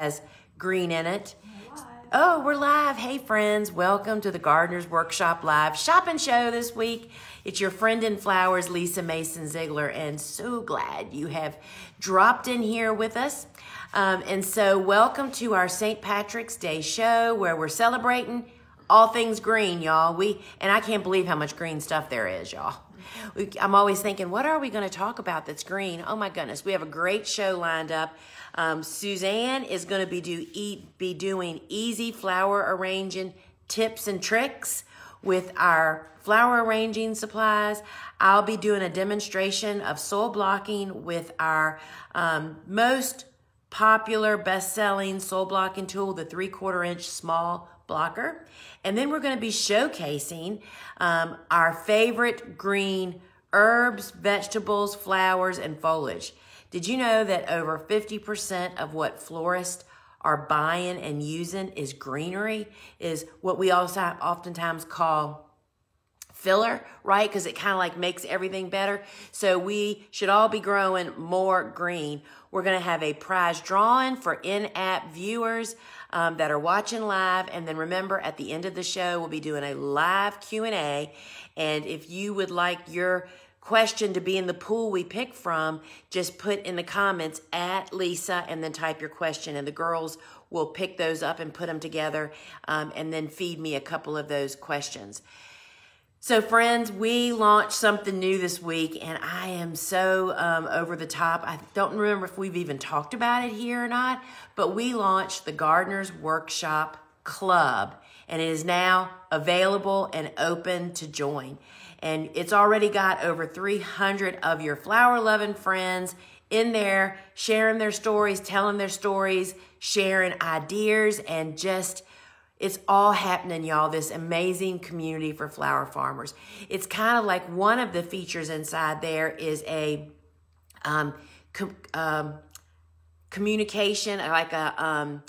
has green in it. Oh, we're live. Hey, friends. Welcome to the Gardener's Workshop Live shopping show this week. It's your friend in flowers, Lisa Mason Ziegler, and so glad you have dropped in here with us. Um, and so, welcome to our St. Patrick's Day show where we're celebrating all things green, y'all. We and I can't believe how much green stuff there is, y'all. We, I'm always thinking, what are we going to talk about that's green? Oh my goodness, we have a great show lined up. Um, Suzanne is going to be do eat, be doing easy flower arranging tips and tricks with our flower arranging supplies. I'll be doing a demonstration of soil blocking with our um, most popular best-selling soil blocking tool, the three-quarter inch small blocker. And then we're going to be showcasing um, our favorite green herbs, vegetables, flowers, and foliage. Did you know that over 50% of what florists are buying and using is greenery, is what we also oftentimes call filler, right? Because it kind of like makes everything better. So we should all be growing more green. We're going to have a prize drawing for in-app viewers um, that are watching live. And then remember, at the end of the show, we'll be doing a live Q&A. And if you would like your question to be in the pool we pick from, just put in the comments at Lisa and then type your question. And the girls will pick those up and put them together um, and then feed me a couple of those questions. So, friends, we launched something new this week, and I am so um, over the top. I don't remember if we've even talked about it here or not, but we launched the Gardener's Workshop Club, and it is now available and open to join. And it's already got over 300 of your flower loving friends in there sharing their stories, telling their stories, sharing ideas, and just it's all happening, y'all. This amazing community for flower farmers. It's kind of like one of the features inside there is a um, com- um, communication, like a um,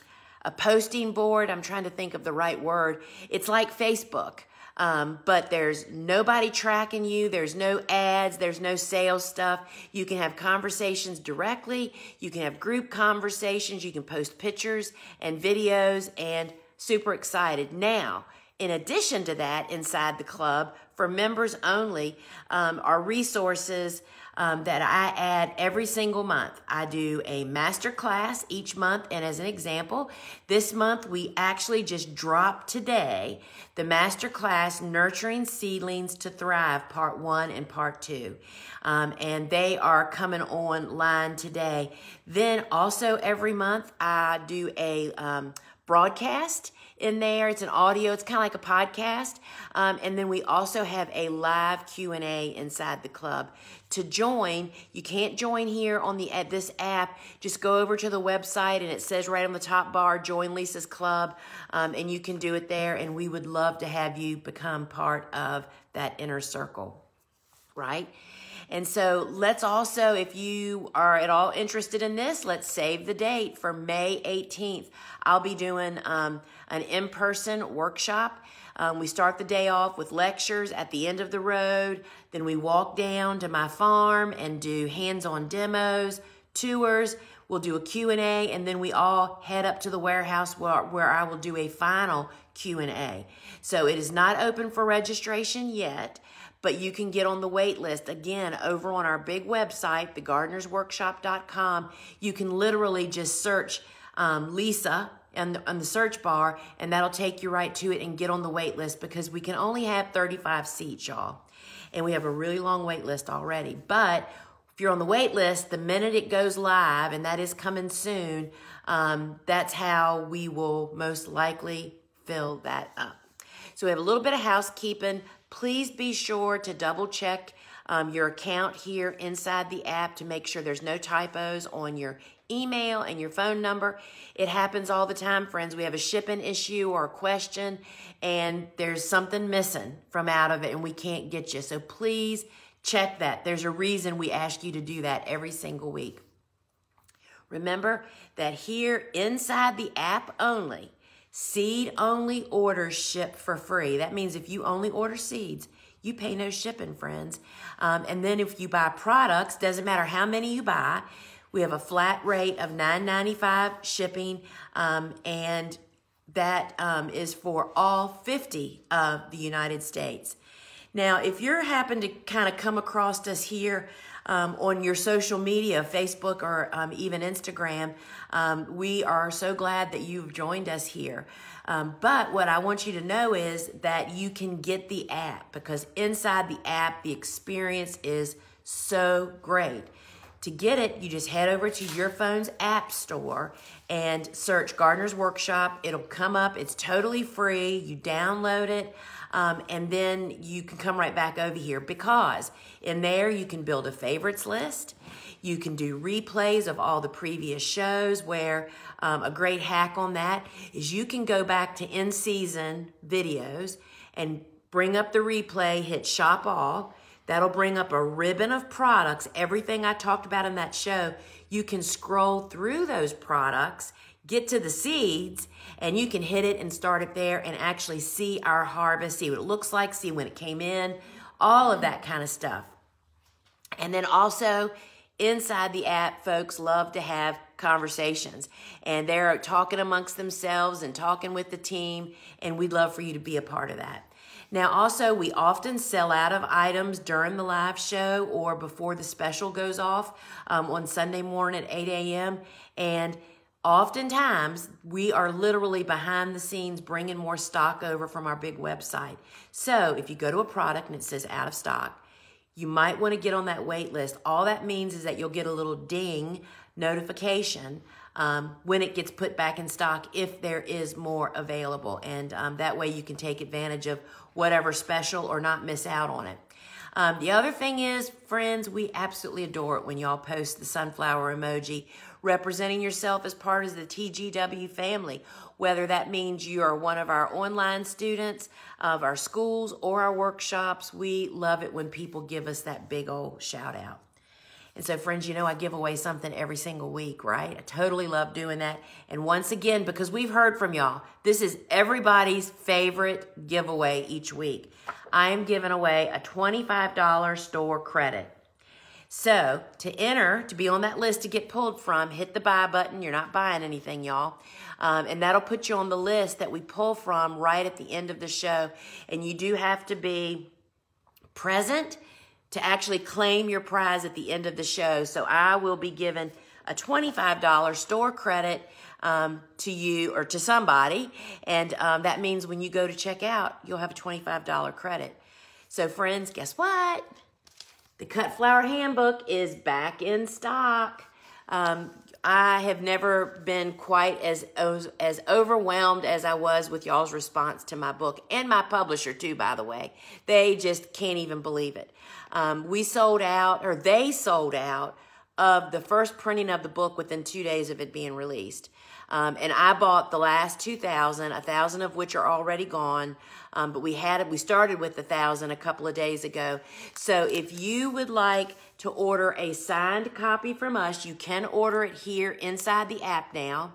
a posting board. I'm trying to think of the right word. It's like Facebook. Um, but there's nobody tracking you. There's no ads. There's no sales stuff. You can have conversations directly. You can have group conversations. You can post pictures and videos and super excited. Now, in addition to that, inside the club, for members only, um, are resources um, that I add every single month. I do a master class each month, and as an example, this month we actually just dropped today the master class Nurturing Seedlings to Thrive, part one and part two. Um, and they are coming online today. Then also every month I do a um, broadcast in there. It's an audio. It's kind of like a podcast. Um, and then we also have a live Q&A inside the club. To join, you can't join here on the at this app. Just go over to the website and it says right on the top bar, join Lisa's club. Um, and you can do it there. And we would love to have you become part of that inner circle, right? And so let's also, if you are at all interested in this, let's save the date for May 18th. I'll be doing um, an in person workshop. Um, we start the day off with lectures at the end of the road. Then we walk down to my farm and do hands-on demos, tours. We'll do a Q&A, and then we all head up to the warehouse where, where I will do a final Q&A. So it is not open for registration yet, but you can get on the wait list. Again, over on our big website, thegardenersworkshop.com, you can literally just search um, Lisa on the, on the search bar, and that'll take you right to it and get on the wait list because we can only have 35 seats, y'all. And we have a really long wait list already. But if you're on the wait list, the minute it goes live, and that is coming soon, um, that's how we will most likely fill that up. So we have a little bit of housekeeping. Please be sure to double check um, your account here inside the app to make sure there's no typos on your email and your phone number. It happens all the time, friends. We have a shipping issue or a question and there's something missing from out of it and we can't get you. So please check that. There's a reason we ask you to do that every single week. Remember that here inside the app only, seed only orders ship for free. That means if you only order seeds, you pay no shipping, friends. Um, and then if you buy products, doesn't matter how many you buy, We have a flat rate of $9.95 shipping, um, and that um, is for all 50 of the United States. Now, if you're happen to kind of come across us here um, on your social media, Facebook or um, even Instagram, um, we are so glad that you've joined us here. Um, but what I want you to know is that you can get the app because inside the app, the experience is so great. To get it, you just head over to your phone's app store and search Gardener's Workshop. It'll come up. It's totally free. You download it. Um, and then you can come right back over here because in there you can build a favorites list. You can do replays of all the previous shows where um, a great hack on that is you can go back to in season videos and bring up the replay, hit shop all. That'll bring up a ribbon of products, everything I talked about in that show. You can scroll through those products, get to the seeds, and you can hit it and start it there and actually see our harvest, see what it looks like, see when it came in, all of that kind of stuff. And then also inside the app, folks love to have conversations and they're talking amongst themselves and talking with the team, and we'd love for you to be a part of that. Now, also, we often sell out of items during the live show or before the special goes off um, on Sunday morning at 8 a.m. And oftentimes, we are literally behind the scenes bringing more stock over from our big website. So, if you go to a product and it says out of stock, you might want to get on that wait list. All that means is that you'll get a little ding notification um, when it gets put back in stock if there is more available. And um, that way you can take advantage of whatever special or not miss out on it. Um, the other thing is, friends, we absolutely adore it when y'all post the sunflower emoji representing yourself as part of the TGW family, whether that means you are one of our online students of our schools or our workshops. We love it when people give us that big old shout out. And so, friends, you know I give away something every single week, right? I totally love doing that. And once again, because we've heard from y'all, this is everybody's favorite giveaway each week. I am giving away a $25 store credit. So, to enter, to be on that list to get pulled from, hit the buy button. You're not buying anything, y'all. Um, and that'll put you on the list that we pull from right at the end of the show. And you do have to be present to actually claim your prize at the end of the show. So I will be given a $25 store credit um, to you or to somebody. And um, that means when you go to check out, you'll have a $25 credit. So, friends, guess what? The Cut Flower Handbook is back in stock. Um, I have never been quite as, as, overwhelmed as I was with y'all's response to my book and my publisher too. By the way, they just can't even believe it. Um, we sold out, or they sold out, of the first printing of the book within two days of it being released. Um, and I bought the last 2,000, a 1,000 of which are already gone. Um, but we had we started with the 1,000 a couple of days ago. So if you would like to order a signed copy from us, you can order it here inside the app now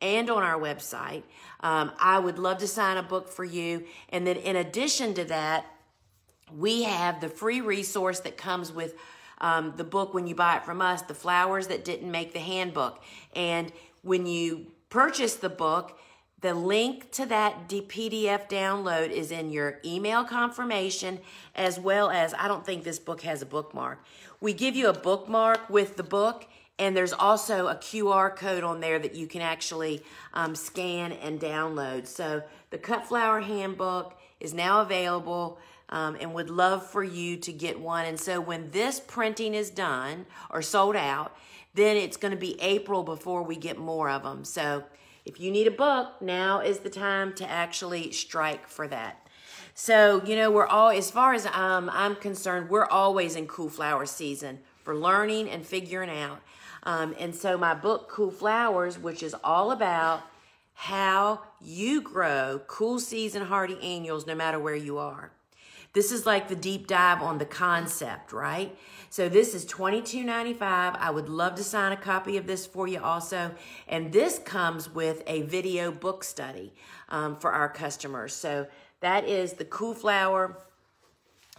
and on our website. Um, I would love to sign a book for you. And then in addition to that, we have the free resource that comes with um, the book when you buy it from us, The Flowers That Didn't Make the Handbook. And when you purchase the book, the link to that PDF download is in your email confirmation, as well as I don't think this book has a bookmark. We give you a bookmark with the book, and there's also a QR code on there that you can actually um, scan and download. So the Cut Flower Handbook is now available um, and would love for you to get one. And so when this printing is done or sold out, then it's going to be April before we get more of them. So if you need a book, now is the time to actually strike for that. So, you know, we're all, as far as um, I'm concerned, we're always in cool flower season for learning and figuring out. Um, and so my book, Cool Flowers, which is all about how you grow cool season hardy annuals no matter where you are. This is like the deep dive on the concept, right? So this is $22.95. I would love to sign a copy of this for you also. And this comes with a video book study um, for our customers. So that is the Cool Flower,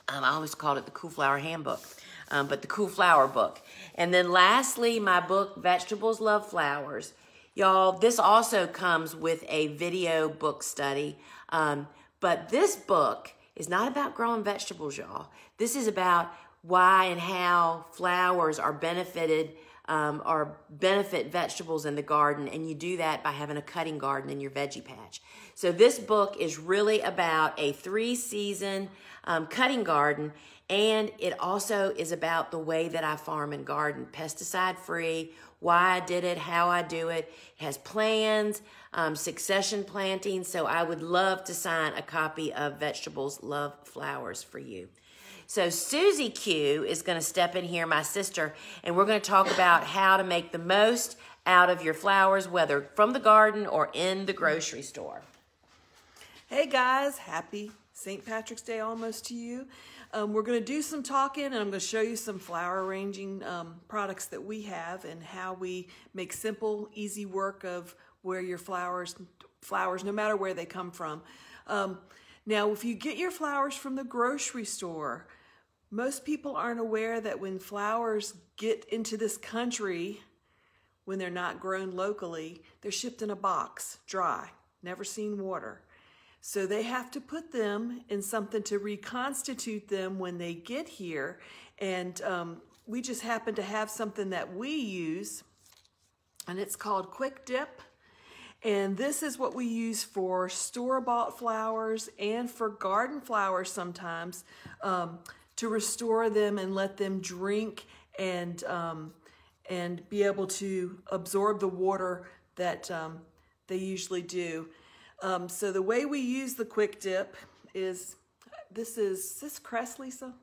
um, I always called it the Cool Flower Handbook. um, but the Cool Flower book. And then lastly, my book, Vegetables Love Flowers. Y'all, this also comes with a video book study. Um, but this book is not about growing vegetables, y'all. This is about why and how flowers are benefited um, or benefit vegetables in the garden, and you do that by having a cutting garden in your veggie patch. So this book is really about a three-season um, cutting garden, and it also is about the way that I farm and garden, pesticide-free, why I did it, how I do it. It has plans, um, succession planting, so I would love to sign a copy of Vegetables Love Flowers for you. So Susie Q is going to step in here, my sister, and we're going to talk about how to make the most out of your flowers, whether from the garden or in the grocery store. Hey guys, happy St. Patrick's Day almost to you. Um, we're going to do some talking and I'm going to show you some flower arranging um, products that we have and how we make simple, easy work of where your flowers, flowers no matter where they come from. Um, now, if you get your flowers from the grocery store, most people aren't aware that when flowers get into this country, when they're not grown locally, they're shipped in a box, dry, never seen water. So they have to put them in something to reconstitute them when they get here. And um, we just happen to have something that we use, and it's called Quick Dip. And this is what we use for store-bought flowers and for garden flowers sometimes. Um, to restore them and let them drink and um, and be able to absorb the water that um, they usually do. Um, so the way we use the quick dip is, this is, this cress, Lisa?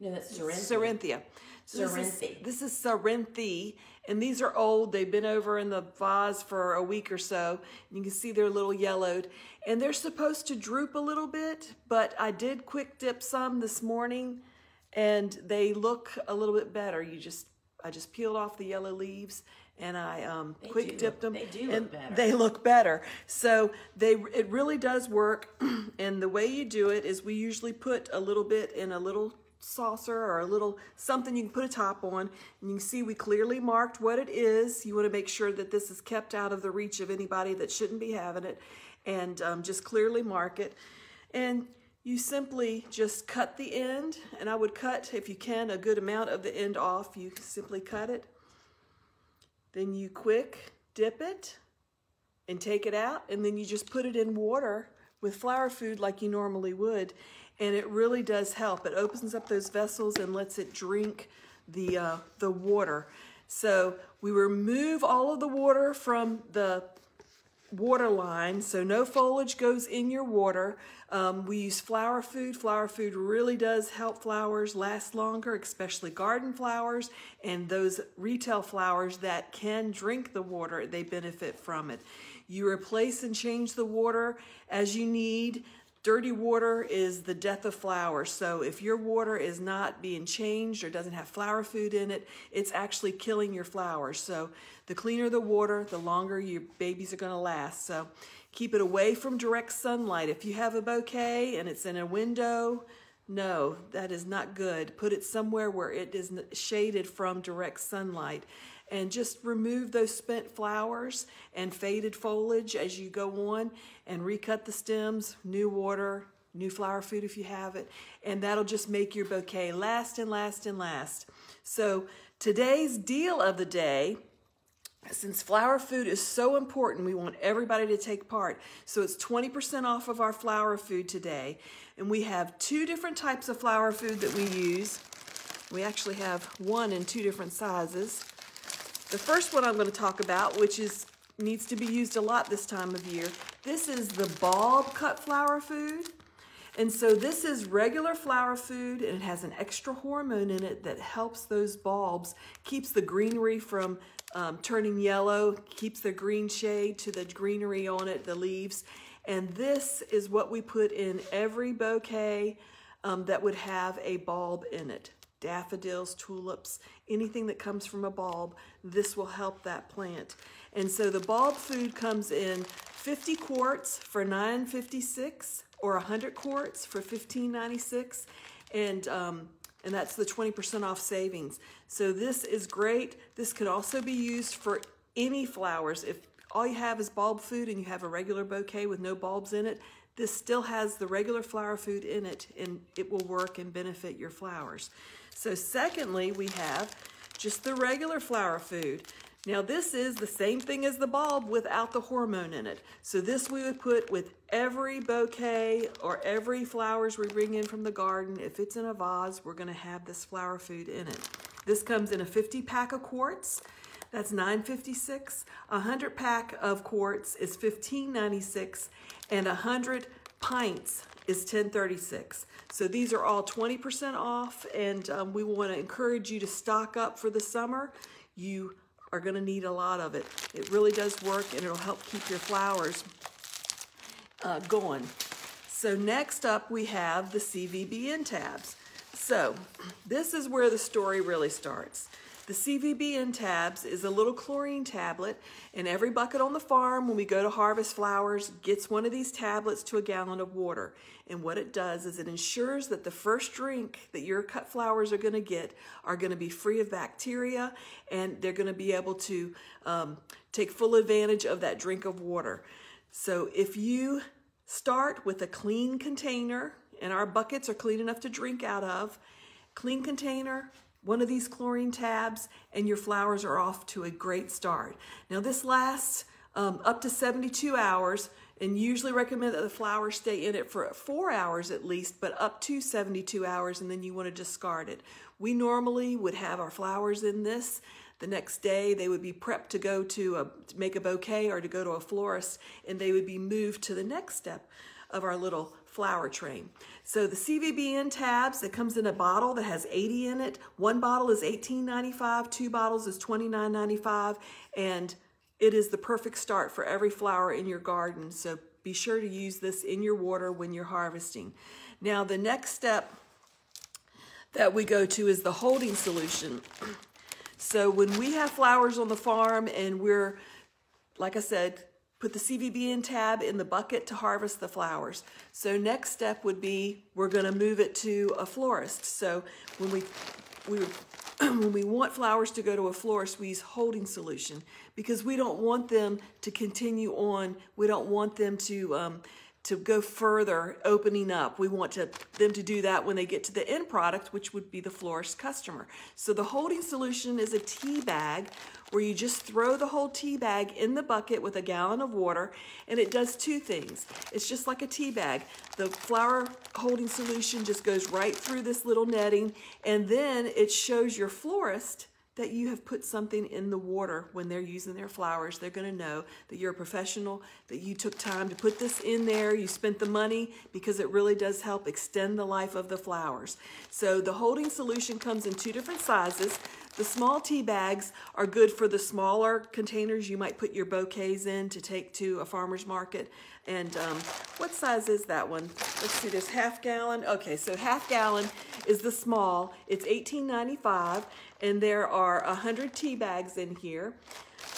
No, that's Cerinthe. Cerynthia. So This is, Cerinthe, and these are old. They've been over in the vase for a week or so. You can see they're a little yellowed. And they're supposed to droop a little bit, but I did quick dip some this morning, and they look a little bit better. You just, I just peeled off the yellow leaves, and I um, quick dipped them. They do and look better. They look better. So they, it really does work. and the way you do it is we usually put a little bit in a little saucer or a little something you can put a top on. And you can see we clearly marked what it is. You want to make sure that this is kept out of the reach of anybody that shouldn't be having it. And um, just clearly mark it. And you simply just cut the end. And I would cut, if you can, a good amount of the end off. You simply cut it. Then you quick dip it and take it out. And then you just put it in water with flower food like you normally would and it really does help. It opens up those vessels and lets it drink the, uh, the water. So we remove all of the water from the water line, so no foliage goes in your water. Um, we use flower food. Flower food really does help flowers last longer, especially garden flowers and those retail flowers that can drink the water, they benefit from it. You replace and change the water as you need. Dirty water is the death of flowers. So if your water is not being changed or doesn't have flower food in it, it's actually killing your flowers. So the cleaner the water, the longer your babies are going to last. So keep it away from direct sunlight. If you have a bouquet and it's in a window, no, that is not good. Put it somewhere where it is shaded from direct sunlight and just remove those spent flowers and faded foliage as you go on and recut the stems, new water, new flower food if you have it, and that'll just make your bouquet last and last and last. So today's deal of the day, since flower food is so important, we want everybody to take part. So it's 20% off of our flower food today. And we have two different types of flower food that we use. We actually have one in two different sizes. The first one I'm going to talk about, which is needs to be used a lot this time of year, this is the bulb cut flower food. And so this is regular flower food and it has an extra hormone in it that helps those bulbs, keeps the greenery from um, turning yellow, keeps the green shade to the greenery on it, the leaves. And this is what we put in every bouquet um, that would have a bulb in it daffodils, tulips, anything that comes from a bulb, this will help that plant. And so the bulb food comes in 50 quarts for 9.56 or 100 quarts for 15.96. And um, and that's the 20% off savings. So this is great. This could also be used for any flowers. If all you have is bulb food and you have a regular bouquet with no bulbs in it, this still has the regular flower food in it and it will work and benefit your flowers. So secondly, we have just the regular flower food. Now this is the same thing as the bulb without the hormone in it. So this we would put with every bouquet or every flowers we bring in from the garden. If it's in a vase, we're gonna have this flower food in it. This comes in a 50 pack of quarts. That's 956. A 100 pack of quarts is 1596 and a 100 pints is 1036. So these are all 20% off and um, we want to encourage you to stock up for the summer. You are going to need a lot of it. It really does work and it'll help keep your flowers uh, going. So next up we have the CVBN tabs. So this is where the story really starts. The CVBN tabs is a little chlorine tablet, and every bucket on the farm when we go to harvest flowers gets one of these tablets to a gallon of water. And what it does is it ensures that the first drink that your cut flowers are going to get are going to be free of bacteria, and they're going to be able to um, take full advantage of that drink of water. So if you start with a clean container, and our buckets are clean enough to drink out of, clean container, one of these chlorine tabs and your flowers are off to a great start. Now this lasts um, up to 72 hours and usually recommend that the flowers stay in it for four hours at least, but up to 72 hours and then you want to discard it. We normally would have our flowers in this. The next day they would be prepped to go to, a, to make a bouquet or to go to a florist and they would be moved to the next step of our little flower train. So the CVBN tabs, it comes in a bottle that has 80 in it. One bottle is $18.95, two bottles is $29.95, and it is the perfect start for every flower in your garden. So be sure to use this in your water when you're harvesting. Now the next step that we go to is the holding solution. So when we have flowers on the farm and we're, like I said, Put the CVBN tab in the bucket to harvest the flowers. So next step would be we're going to move it to a florist. So when we we when we want flowers to go to a florist, we use holding solution because we don't want them to continue on. We don't want them to um, to go further opening up. We want to, them to do that when they get to the end product, which would be the florist customer. So the holding solution is a tea bag where you just throw the whole tea bag in the bucket with a gallon of water and it does two things. It's just like a tea bag. The flower holding solution just goes right through this little netting and then it shows your florist that you have put something in the water when they're using their flowers. They're going to know that you're a professional, that you took time to put this in there, you spent the money because it really does help extend the life of the flowers. So the holding solution comes in two different sizes. The small tea bags are good for the smaller containers you might put your bouquets in to take to a farmer's market. And um, what size is that one? Let's see, this half gallon. Okay, so half gallon is the small. It's $18.95 and there are 100 tea bags in here.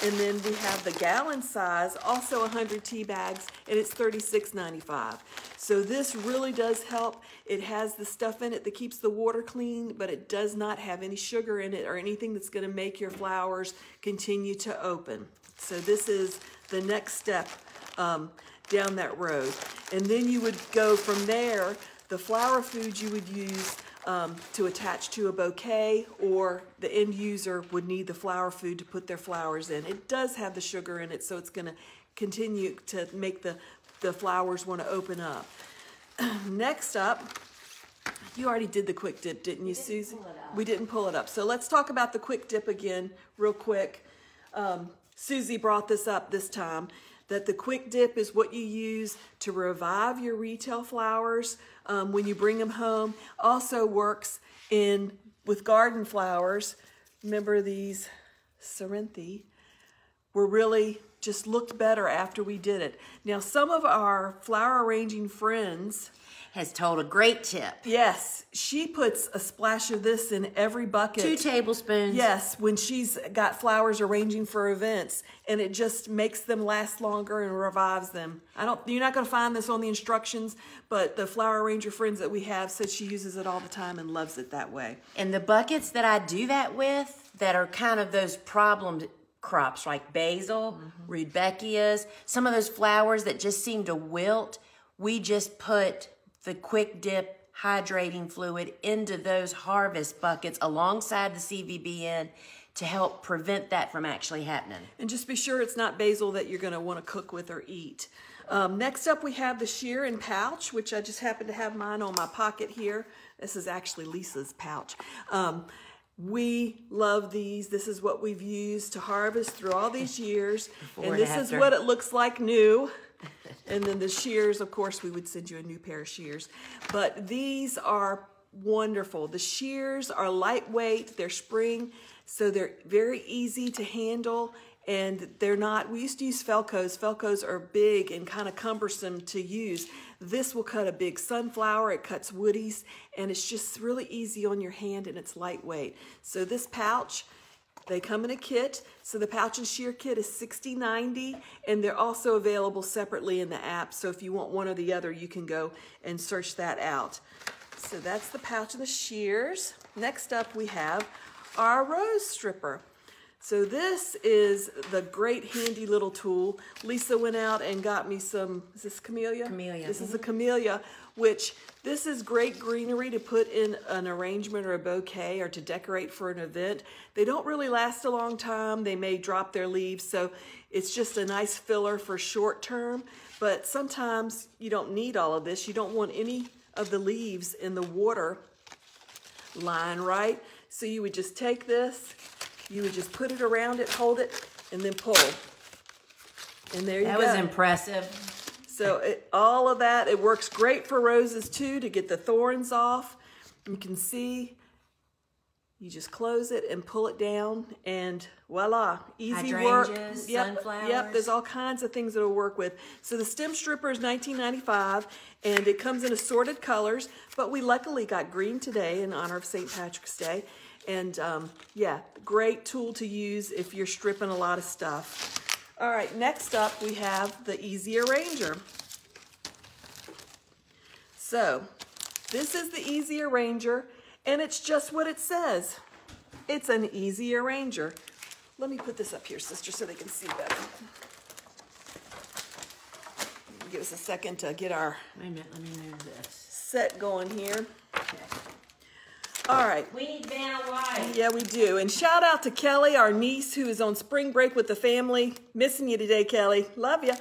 And then we have the gallon size, also 100 tea bags, and it's $36.95. So this really does help. It has the stuff in it that keeps the water clean, but it does not have any sugar in it or anything that's gonna make your flowers continue to open. So this is the next step um, down that road. And then you would go from there, the flower food you would use um, to attach to a bouquet or the end user would need the flower food to put their flowers in. It does have the sugar in it, so it's going to continue to make the, the flowers want to open up. Next up, you already did the quick dip, didn't you, Susie? We didn't pull it up. So let's talk about the quick dip again real quick. Um, Susie brought this up this time that the quick dip is what you use to revive your retail flowers um, when you bring them home. Also works in with garden flowers. Remember these Cerinthe were really just looked better after we did it. Now, some of our flower arranging friends, Has told a great tip. yes, she puts a splash of this in every bucket. Two tablespoons. Yes, when she's got flowers arranging for events, and it just makes them last longer and revives them. I don't. You're not going to find this on the instructions, but the flower arranger friends that we have said she uses it all the time and loves it that way. And the buckets that I do that with that are kind of those problem crops like basil, mm-hmm. rudbeckias, some of those flowers that just seem to wilt, we just put the quick dip hydrating fluid into those harvest buckets alongside the CVBN to help prevent that from actually happening. And just be sure it's not basil that you're going to want to cook with or eat. Um, next up, we have the shear and pouch, which I just happen to have mine on my pocket here. This is actually Lisa's pouch. Um, we love these. This is what we've used to harvest through all these years. Before and and this is what it looks like new. and then the shears, of course, we would send you a new pair of shears. But these are wonderful. The shears are lightweight, they're spring, so they're very easy to handle. And they're not, we used to use Felcos. Felcos are big and kind of cumbersome to use. This will cut a big sunflower, it cuts woodies, and it's just really easy on your hand and it's lightweight. So this pouch, they come in a kit. So the pouch and shear kit is $60.90 and they're also available separately in the app. So if you want one or the other, you can go and search that out. So that's the pouch and the shears. Next up we have our rose stripper. So this is the great handy little tool. Lisa went out and got me some, is this camellia? Camellia, This is a mm-hmm. camellia, which this is great greenery to put in an arrangement or a bouquet or to decorate for an event. They don't really last a long time. They may drop their leaves, so it's just a nice filler for short term. But sometimes you don't need all of this. You don't want any of the leaves in the water line, right? So you would just take this, you would just put it around it, hold it, and then pull. And there you That go. That was impressive. So it, all of that, it works great for roses too to get the thorns off. You can see, you just close it and pull it down and voila, easy work. Yep, sunflowers. Yep, there's all kinds of things it'll work with. So the stem stripper is 19.95 and it comes in assorted colors, but we luckily got green today in honor of St. Patrick's Day. And um, yeah, great tool to use if you're stripping a lot of stuff. All right, next up we have the Easy Arranger. So, this is the Easy Arranger, and it's just what it says. It's an Easy Arranger. Let me put this up here, sister, so they can see better. Give us a second to get our Wait a minute, let me move this. set going here. All right. We need Vanna White. Yeah, we do. And shout out to Kelly, our niece, who is on spring break with the family. Missing you today, Kelly. Love you.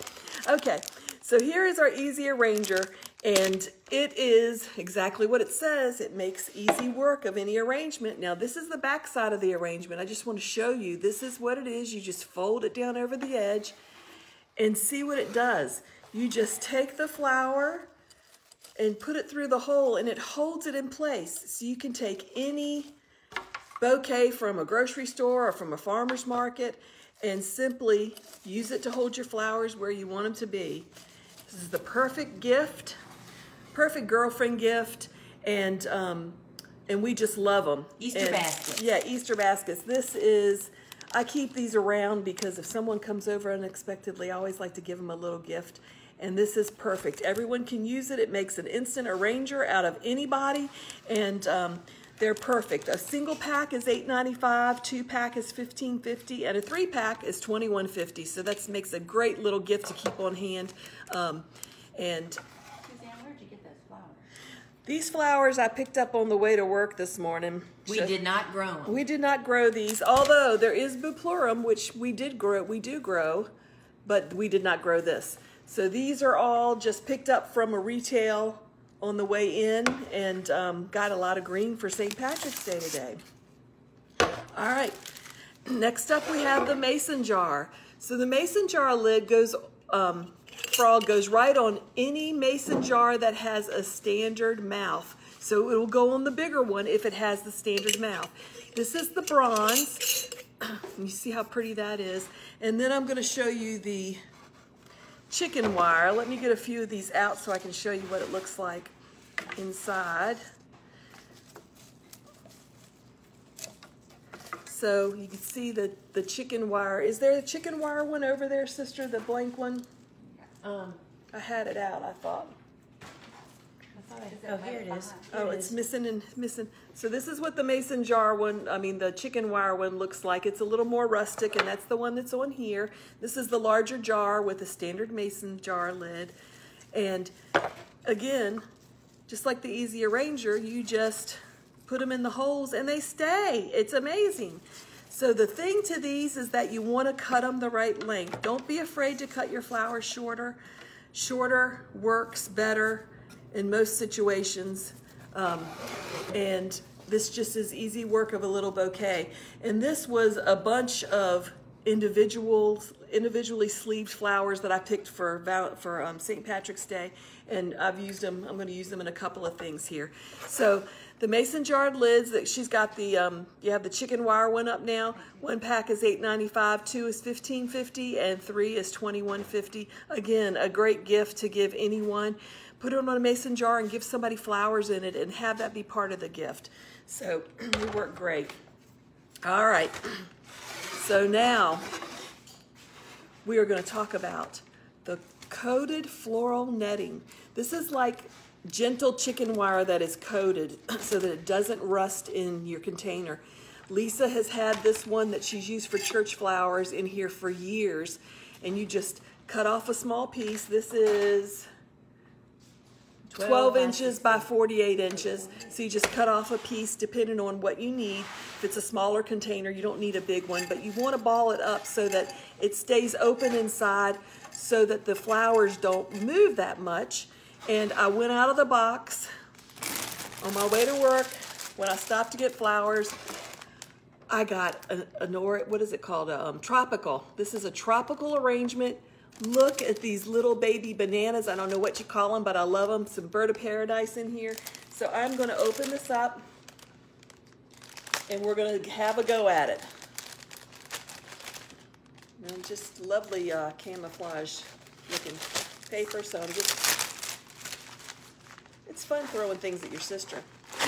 Okay, so here is our Easy Arranger, and it is exactly what it says. It makes easy work of any arrangement. Now, this is the back side of the arrangement. I just want to show you. This is what it is. You just fold it down over the edge and see what it does. You just take the flower and put it through the hole and it holds it in place. So you can take any bouquet from a grocery store or from a farmer's market and simply use it to hold your flowers where you want them to be. This is the perfect gift, perfect girlfriend gift, and um, and we just love them. Easter And- baskets. Yeah, Easter baskets. This is, I keep these around because if someone comes over unexpectedly, I always like to give them a little gift. And this is perfect. Everyone can use it. It makes an instant arranger out of anybody, and um, they're perfect. A single pack is $8.95, two pack is $15.50, and a three pack is $21.50. So that makes a great little gift to keep on hand. Um, and Suzanne, where'd you get those flowers? these flowers I picked up on the way to work this morning. We did not grow them. we did not grow these, although there is Bupleurum, which we did grow. We do grow, but we did not grow this. So these are all just picked up from a retail on the way in, and um, got a lot of green for St. Patrick's Day today. All right. Next up, we have the mason jar. So the mason jar lid goes, um, frog goes right on any mason jar that has a standard mouth. So it will go on the bigger one if it has the standard mouth. This is the bronze. you see how pretty that is. And then I'm gonna show you the chicken wire. Let me get a few of these out so I can show you what it looks like inside. So you can see the, the chicken wire. Is there a chicken wire one over there, sister? The blank one? Um, I had it out, I thought. Oh, here it is. Oh, it's missing and missing. So this is what the mason jar one, I mean, the chicken wire one looks like. It's a little more rustic and that's the one that's on here. This is the larger jar with a standard mason jar lid. And again, just like the Easy Arranger, you just put them in the holes and they stay. It's amazing. So the thing to these is that you want to cut them the right length. Don't be afraid to cut your flowers shorter. Shorter works better in most situations. Um, and this just is easy work of a little bouquet. And this was a bunch of individuals, individually sleeved flowers that I picked for for um, St. Patrick's Day, and I've used them. I'm going to use them in a couple of things here. So the mason jarred lids that she's got the um, you have the chicken wire one up now. One pack is $8.95, two is $15.50, and three is $21.50. Again, a great gift to give anyone. Put it on a mason jar and give somebody flowers in it, and have that be part of the gift. So they work great. All right. So now we are going to talk about the coated floral netting. This is like gentle chicken wire that is coated so that it doesn't rust in your container. Lisa has had this one that she's used for church flowers in here for years, and you just cut off a small piece. This is 12 by inches by 48 inches. So you just cut off a piece depending on what you need. If it's a smaller container, you don't need a big one, but you want to ball it up so that it stays open inside so that the flowers don't move that much. And I went out of the box on my way to work when I stopped to get flowers. I got a, a what is it called? A, um, tropical. This is a tropical arrangement. Look at these little baby bananas. I don't know what you call them, but I love them. Some bird of paradise in here. So I'm going to open this up and we're going to have a go at it. And just lovely uh, camouflage looking paper. So I'm just, it's fun throwing things at your sister.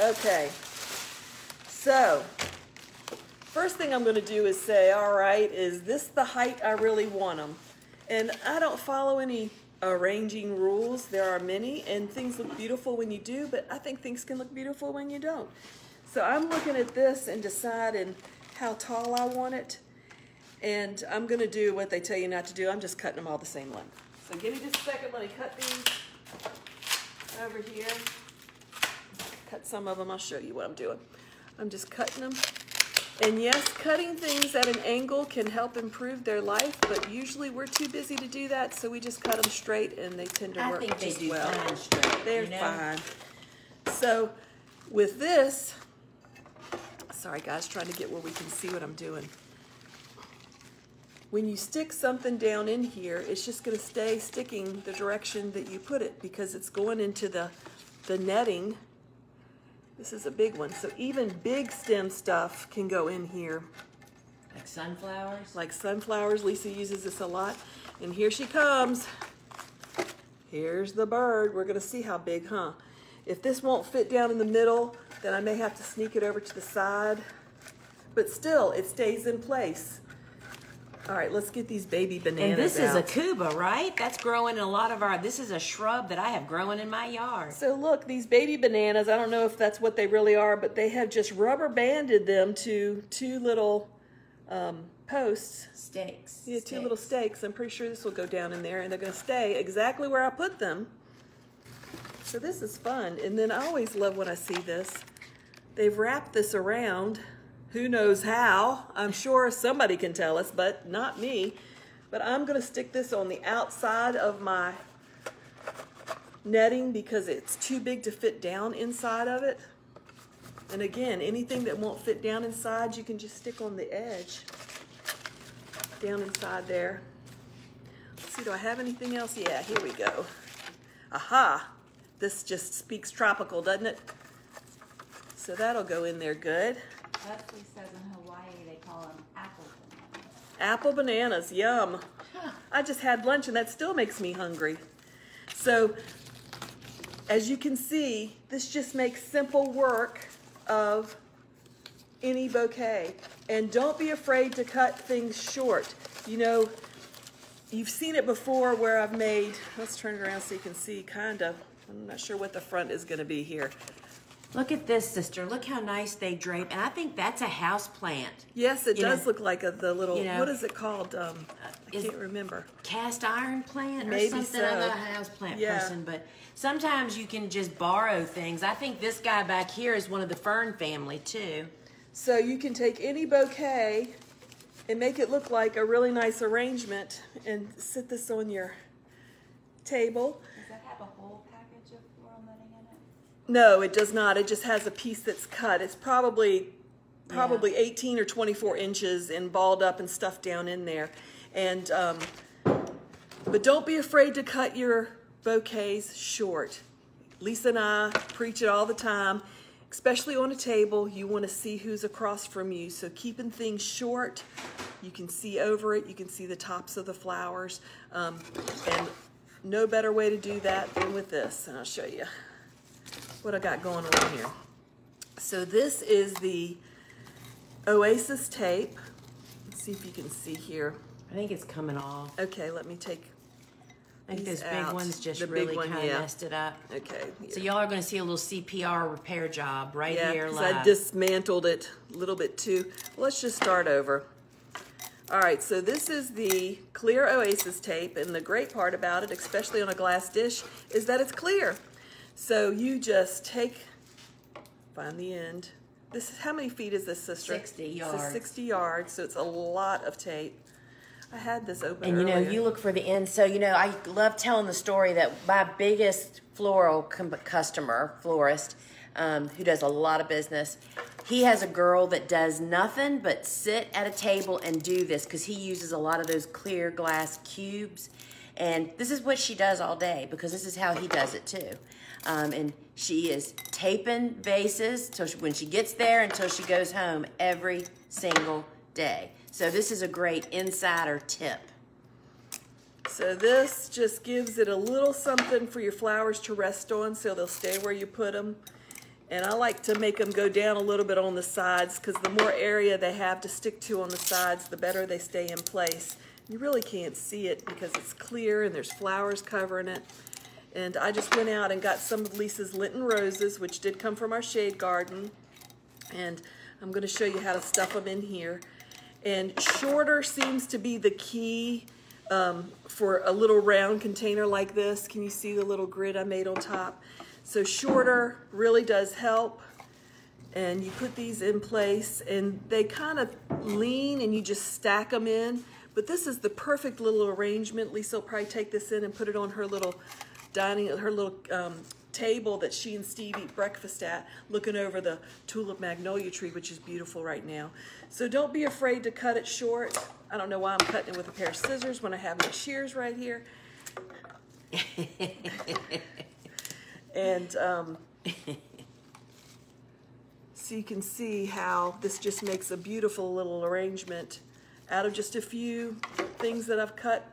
Okay. So, first thing I'm going to do is say, all right, is this the height I really want them? And I don't follow any arranging rules. There are many, and things look beautiful when you do, but I think things can look beautiful when you don't. So I'm looking at this and deciding how tall I want it. And I'm going to do what they tell you not to do. I'm just cutting them all the same length. So give me just a second. Let me cut these over here cut some of them. I'll show you what I'm doing. I'm just cutting them. And yes, cutting things at an angle can help improve their life, but usually we're too busy to do that, so we just cut them straight and they tend to I work think they just do well. straight. They're you know? fine. So with this, sorry guys, trying to get where we can see what I'm doing. When you stick something down in here, it's just gonna stay sticking the direction that you put it because it's going into the, the netting. This is a big one, so even big stem stuff can go in here. Like sunflowers. Like sunflowers, Lisa uses this a lot. And here she comes. Here's the bird. We're gonna see how big, huh? If this won't fit down in the middle, then I may have to sneak it over to the side. But still, it stays in place. All right, let's get these baby bananas And this is a out. cuba, right? That's growing in a lot of our. This is a shrub that I have growing in my yard. So look, these baby bananas, I don't know if that's what they really are, but they have just rubber banded them to two little um, posts. Stakes. Yeah, two little stakes. I'm pretty sure this will go down in there and they're gonna stay exactly where I put them. So this is fun. And then I always love when I see this. They've wrapped this around. Who knows how? I'm sure somebody can tell us, but not me. But I'm gonna stick this on the outside of my netting because it's too big to fit down inside of it. And again, anything that won't fit down inside, you can just stick on the edge down inside there. Let's see, do I have anything else? Yeah, here we go. Aha! This just speaks tropical, doesn't it? So that'll go in there good. Leslie says in Hawaii they call them apple. Apple bananas, yum. I just had lunch and that still makes me hungry. So, as you can see, this just makes simple work of any bouquet. And don't be afraid to cut things short. You know, you've seen it before where I've made, let's turn it around so you can see kind of, I'm not sure what the front is gonna be here. Look at this, sister. Look how nice they drape. And I think that's a house plant. Yes, it You does know- look like a, the little, you know, what is it called? Um, I can't remember. Cast iron plant or something. so. I'm not a house plant Yeah. person, but sometimes you can just borrow things. I think this guy back here is one of the fern family too. So you can take any bouquet and make it look like a really nice arrangement and sit this on your table. Does that have a whole package of floral netting in it? No, it does not. It just has a piece that's cut. It's probably probably 18 or 24 inches and balled up and stuffed down in there. And um, but don't be afraid to cut your bouquets short. Lisa and I preach it all the time, especially on a table. You want to see who's across from you. So keeping things short, you can see over it. You can see the tops of the flowers. Um, and no better way to do that than with this. And I'll show you what I got going on here. So this is the Oasis tape. Let's see if you can see here. I think it's coming off. Okay, let me take, I think those big ones just The really kind of yeah. messed it up. okay. So y'all are going to see a little CPR repair job right yeah, here live. I dismantled it a little bit too. Let's just start over. All right, so this is the clear Oasis tape, and the great part about it, especially on a glass dish, is that it's clear. So you just take, find the end. This is how many feet is this, sister? 60 This is yards. 60 yards, so it's a lot of tape. I had this open And you know, earlier. you look for the end. So you know, I love telling the story that my biggest floral com- customer, florist, um, who does a lot of business, he has a girl that does nothing but sit at a table and do this because he uses a lot of those clear glass cubes. And this is what she does all day because this is how he does it too. Um, and she is taping vases till she, when she gets there until she goes home every single day. So this is a great insider tip. So this just gives it a little something for your flowers to rest on so they'll stay where you put them. And I like to make them go down a little bit on the sides because the more area they have to stick to on the sides, the better they stay in place. You really can't see it because it's clear and there's flowers covering it. And I just went out and got some of Lisa's Lenten roses, which did come from our shade garden. And I'm going to show you how to stuff them in here. And shorter seems to be the key um, for a little round container like this. Can you see the little grid I made on top? So shorter really does help. And you put these in place and they kind of lean and you just stack them in. But this is the perfect little arrangement. Lisa will probably take this in and put it on her little dining, her little um, table that she and Steve eat breakfast at, looking over the tulip magnolia tree, which is beautiful right now. So don't be afraid to cut it short. I don't know why I'm cutting it with a pair of scissors when I have my shears right here. and um, so you can see how this just makes a beautiful little arrangement out of just a few things that I've cut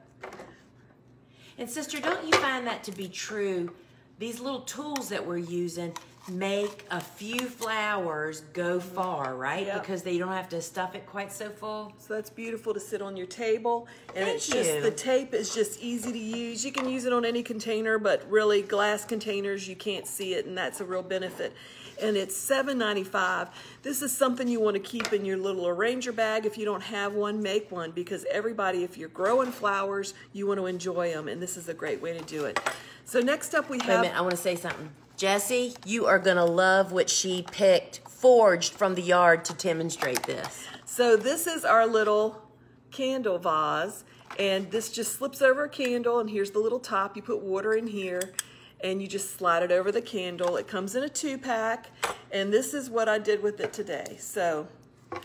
And sister, don't you find that to be true? These little tools that we're using make a few flowers go far, right? Yeah. Because they don't have to stuff it quite so full. So that's beautiful to sit on your table. And Thank it's just, the tape is just easy to use. You can use it on any container, but really glass containers, you can't see it, and that's a real benefit. And it's $7.95. This is something you want to keep in your little arranger bag. If you don't have one, make one because everybody, if you're growing flowers, you want to enjoy them, and this is a great way to do it. So next up we have- Wait a minute, I want to say something. Jesse, you are going to love what she picked, forged from the yard to demonstrate this. So this is our little candle vase, and this just slips over a candle, and here's the little top. You put water in here, and you just slide it over the candle. It comes in a two-pack, and this is what I did with it today. So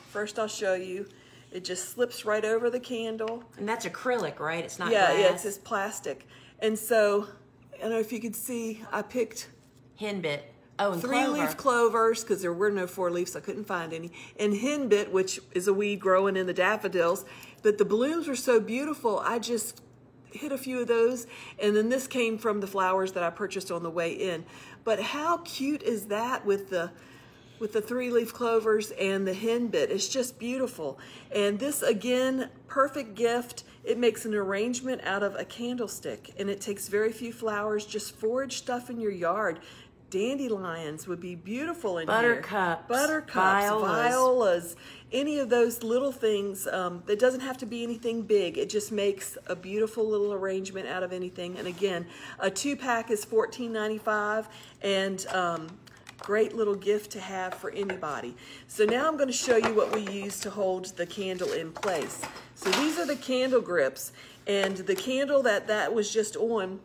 first I'll show you. It just slips right over the candle. And that's acrylic, right? It's not yeah, glass. yeah, it's just plastic. And so, I don't know if you could see, I picked Henbit Oh, and three leaf clovers because there were no four leaves. I couldn't find any. And henbit, which is a weed growing in the daffodils. But the blooms were so beautiful. I just hit a few of those. And then this came from the flowers that I purchased on the way in. But how cute is that with the with the three leaf clovers and the henbit. It's just beautiful. And this again, perfect gift. It makes an arrangement out of a candlestick and it takes very few flowers, just forage stuff in your yard. Dandelions would be beautiful in Buttercups, here. Buttercups, violas. violas, any of those little things. Um, it doesn't have to be anything big. It just makes a beautiful little arrangement out of anything. And again, a two pack is $14.95 and um, great little gift to have for anybody. So now I'm going to show you what we use to hold the candle in place. So these are the candle grips and the candle that that was just on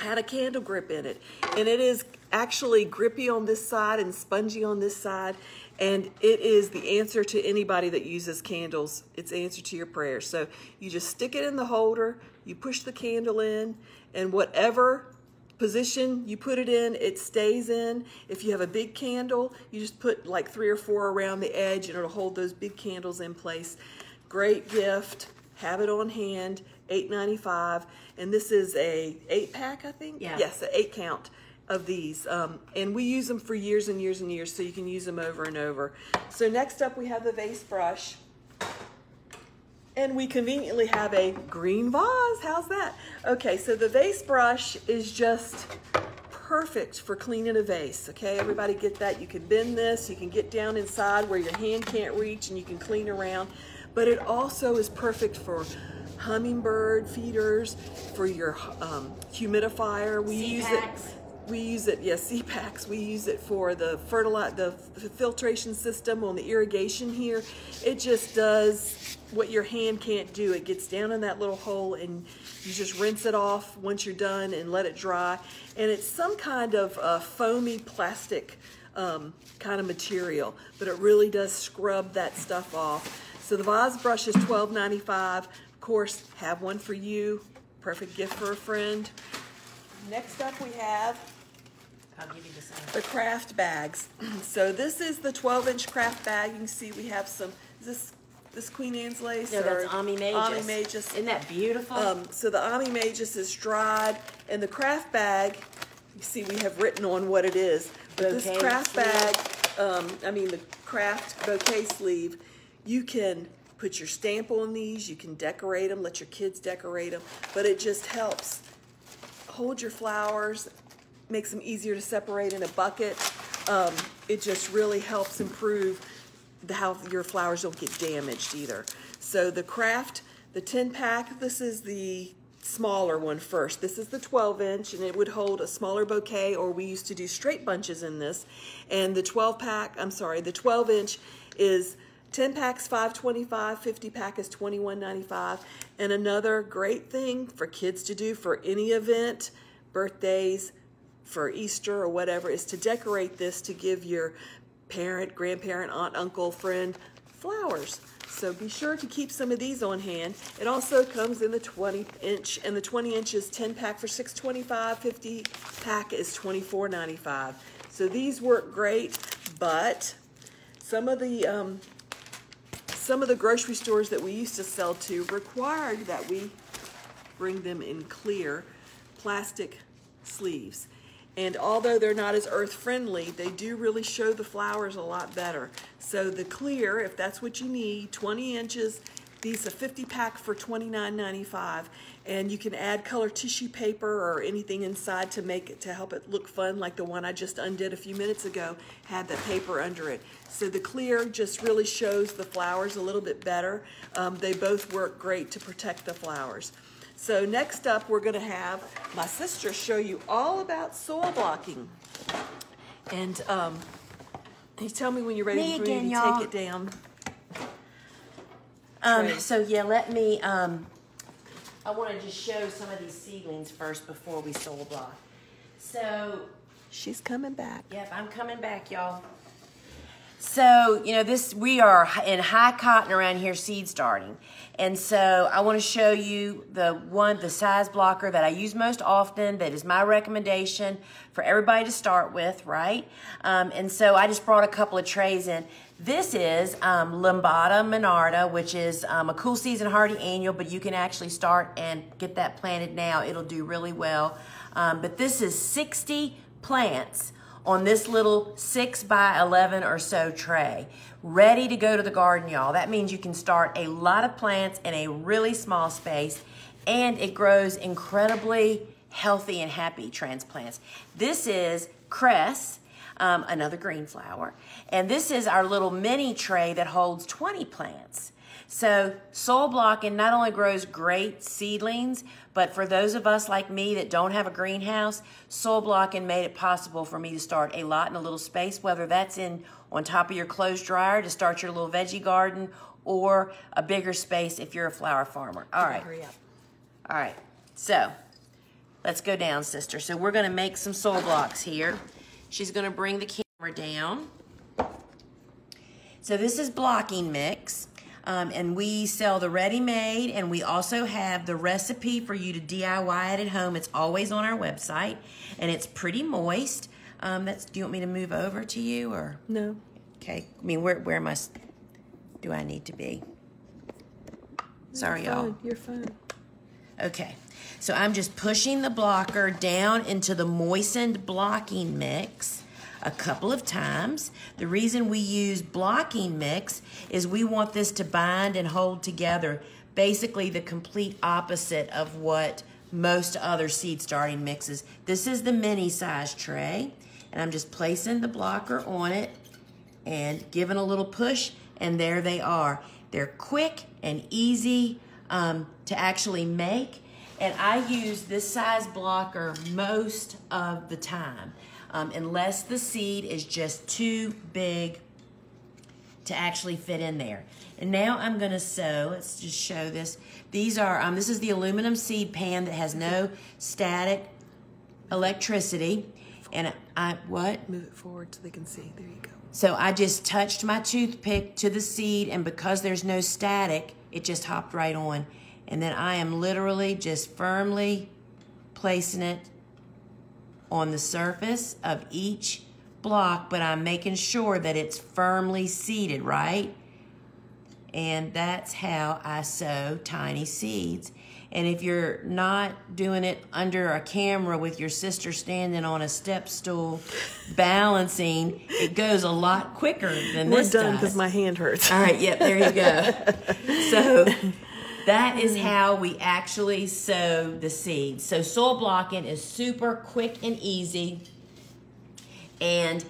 had a candle grip in it and it is actually grippy on this side and spongy on this side and it is the answer to anybody that uses candles. It's answer to your prayers so you just stick it in the holder you push the candle in and whatever position you put it in it stays in. If you have a big candle you just put like three or four around the edge and it'll hold those big candles in place. Great gift. Have it on hand 8.95 and this is a eight pack i think? Yeah. yes an eight count of these um, and we use them for years and years and years so you can use them over and over so next up we have the vase brush and we conveniently have a green vase. How's that? Okay, so the vase brush is just perfect for cleaning a vase. Okay, everybody get that? You can bend this, you can get down inside where your hand can't reach, and you can clean around. But it also is perfect for hummingbird feeders, for your um, humidifier. We use it. We use it, yes, CPAPs. We use it for the fertilizer, the filtration system on the irrigation here. It just does what your hand can't do. It gets down in that little hole and you just rinse it off once you're done and let it dry. And it's some kind of uh, foamy plastic um, kind of material, but it really does scrub that stuff off. So the vase brush is $12.95. Of course, have one for you. Perfect gift for a friend. Next up we have I'll give you the same. the craft bags. So this is the 12 inch craft bag. You can see we have some, is this, this Queen Anne's lace? No, that's Ammi majus. Ammi majus. Isn't that beautiful? Um, so the Ammi majus is dried and the craft bag, you see we have written on what it is. But Bouquet this craft bag, um, I mean the craft bouquet sleeve, you can put your stamp on these, you can decorate them, let your kids decorate them, but it just helps hold your flowers, makes them easier to separate in a bucket. Um, it just really helps improve the, how your flowers don't get damaged either. So the craft, the 10 pack, this is the smaller one first. This is the 12 inch and it would hold a smaller bouquet or we used to do straight bunches in this. And the 12 pack, I'm sorry, the 12 inch is 10 packs 525 50 pack is 21.95 and another great thing for kids to do for any event birthdays for easter or whatever is to decorate this to give your parent grandparent aunt uncle friend flowers. So be sure to keep some of these on hand. It also comes in the 20 inch and the 20 inch is 10 pack for 625 50 pack is 24.95 so these work great but some of the um, some of the grocery stores that we used to sell to required that we bring them in clear plastic sleeves. And although they're not as earth friendly, they do really show the flowers a lot better. So the clear, if that's what you need, 20 inches, these a 50 pack for $29.95. And you can add color tissue paper or anything inside to make it, to help it look fun, like the one I just undid a few minutes ago, had the paper under it. So the clear just really shows the flowers a little bit better. Um, they both work great to protect the flowers. So next up, we're gonna have my sister show you all about soil blocking. And um, you tell me when you're ready Me for again, me to y'all. take it down. Um, Right. so yeah, let me, um, I want to just show some of these seedlings first before we soil block. So, She's coming back. yep, I'm coming back, y'all. So, you know, this we are in high cotton around here seed starting. And so I want to show you the one, the size blocker that I use most often, that is my recommendation for everybody to start with, right? Um, and so I just brought a couple of trays in. This is um, Monarda, which is um, a cool season hardy annual, but you can actually start and get that planted now. It'll do really well. Um, but this is 60 plants on this little 6 by 11 or so tray, ready to go to the garden, y'all. That means you can start a lot of plants in a really small space, and it grows incredibly healthy and happy transplants. This is cress, um, another green flower, and this is our little mini tray that holds 20 plants. So soil blocking not only grows great seedlings, but for those of us like me that don't have a greenhouse, soil blocking made it possible for me to start a lot in a little space, whether that's in on top of your clothes dryer to start your little veggie garden or a bigger space if you're a flower farmer. All right. Hurry up. All right. So let's go down, sister. So we're going to make some soil blocks here. She's going to bring the camera down. So this is blocking mix. Um, and we sell the ready-made and we also have the recipe for you to DIY it at home. It's always on our website and it's pretty moist. Um, that's, do you want me to move over to you or? No. Okay. I mean, where, where am I, do I need to be? Sorry, y'all. You're fine. Okay, so I'm just pushing the blocker down into the moistened blocking mix a couple of times. The reason we use blocking mix is we want this to bind and hold together, basically the complete opposite of what most other seed starting mixes. This is the mini size tray, and I'm just placing the blocker on it and giving a little push, and there they are. They're quick and easy um, to actually make, and I use this size blocker most of the time, um, unless the seed is just too big to actually fit in there. And now I'm gonna sow, let's just show this. These are, um, this is the aluminum seed pan that has no static electricity. And I, what? Move it forward so they can see. There you go. So I just touched my toothpick to the seed, and because there's no static, it just hopped right on. And then I am literally just firmly placing it on the surface of each block, but I'm making sure that it's firmly seated, right? And that's how I sow tiny seeds. And if you're not doing it under a camera with your sister standing on a step stool balancing, it goes a lot quicker than We're this done because my hand hurts. All right, yep, there you go. so that is how we actually sow the seeds. So soil blocking is super quick and easy. And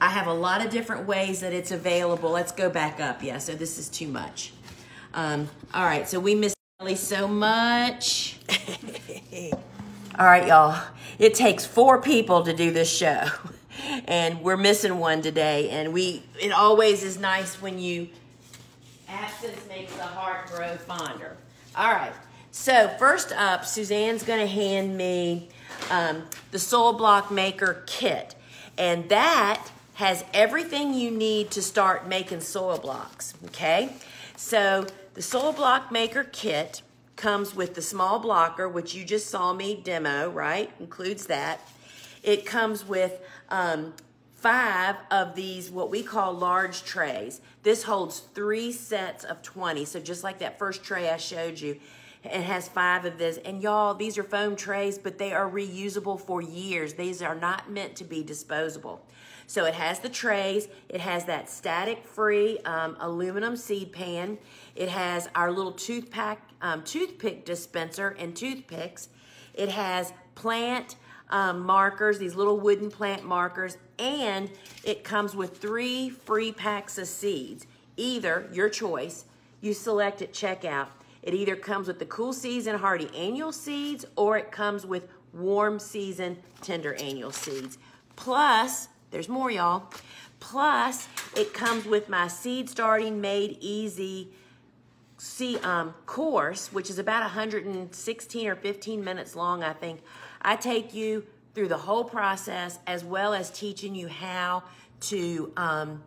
I have a lot of different ways that it's available. Let's go back up. Yeah, so this is too much. Um, all right, so we miss Ellie so much. all right, y'all. It takes four people to do this show. And we're missing one today. And we it always is nice when you absence makes the heart grow fonder. All right. So first up, Suzanne's going to hand me um, the Soil Block Maker kit, and that has everything you need to start making soil blocks. Okay. So the Soil Block Maker kit comes with the small blocker, which you just saw me demo. Right, includes that. It comes with um, five of these, what we call large trays. This holds three sets of 20. So just like that first tray I showed you, it has five of this. And y'all, these are foam trays, but they are reusable for years. These are not meant to be disposable. So it has the trays. It has that static-free um, aluminum seed pan. It has our little toothpack, um, toothpick dispenser and toothpicks. It has plant um, markers, these little wooden plant markers, and it comes with three free packs of seeds. Either, your choice, you select at checkout. It either comes with the Cool Season Hardy Annual Seeds or it comes with Warm Season Tender Annual Seeds. Plus, there's more, y'all. Plus, it comes with my Seed Starting Made Easy see um, course, which is about 116 or 15 minutes long, I think. I take you through the whole process as well as teaching you how to um,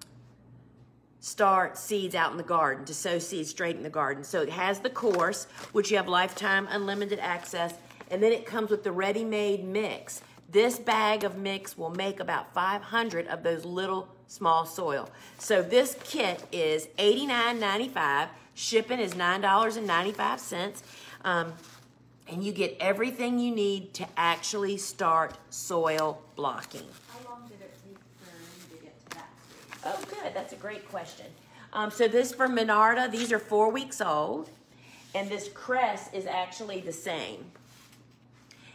start seeds out in the garden, to sow seeds straight in the garden. So it has the course, which you have lifetime unlimited access, and then it comes with the ready-made mix. This bag of mix will make about 500 of those little small soil. So this kit is $89.95. Shipping is $9.95. Um, and you get everything you need to actually start soil blocking. How long did it take for to get to that? Oh, good. That's a great question. Um, so this for Monarda, these are four weeks old, and this cress is actually the same.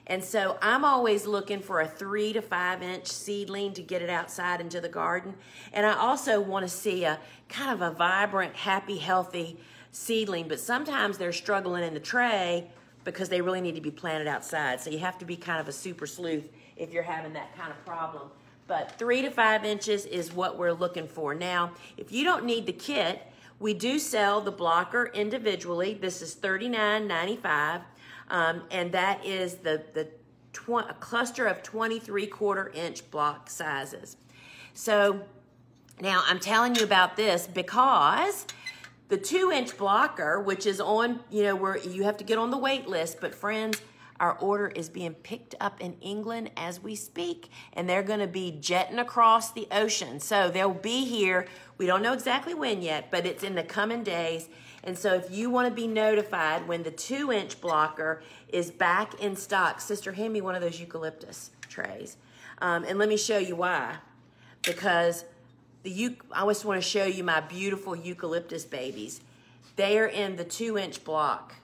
And so I'm always looking for a three to five inch seedling to get it outside into the garden. And I also want to see a kind of a vibrant, happy, healthy seedling, but sometimes they're struggling in the tray because they really need to be planted outside. So you have to be kind of a super sleuth if you're having that kind of problem. But three to five inches is what we're looking for. Now, if you don't need the kit, we do sell the blocker individually. This is $39.95. Um, and that is the, the a cluster of 23 quarter inch block sizes. So now I'm telling you about this because the two inch blocker, which is on, you know, where you have to get on the wait list, but friends, our order is being picked up in England as we speak, and they're going to be jetting across the ocean. So they'll be here. We don't know exactly when yet, but it's in the coming days. And so if you want to be notified when the two inch blocker is back in stock, sister, hand me one of those eucalyptus trays. Um, and let me show you why. Because the I just want to show you my beautiful eucalyptus babies. They are in the two inch block.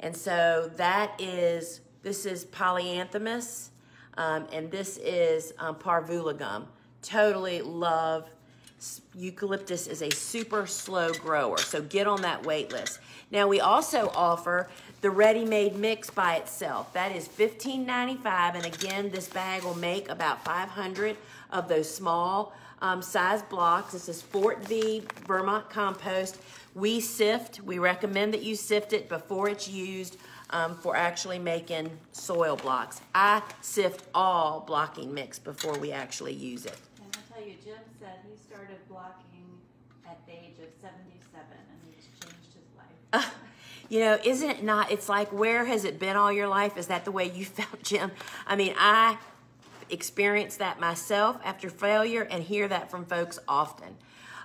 And so that is, this is Polyanthemos, um, and this is um. Totally love. Eucalyptus is a super slow grower, so get on that wait list. Now we also offer the ready-made mix by itself. That is $15.95, and again, this bag will make about 500 of those small um, size blocks. This is Fort Vee Vermont compost. We sift, we recommend that you sift it before it's used um, for actually making soil blocks. I sift all blocking mix before we actually use it. And I'll tell you, Jim said he started blocking at the age of 77 and it's changed his life. You know, isn't it not? It's like, where has it been all your life? Is that the way you felt, Jim? I mean, I experienced that myself after failure and hear that from folks often.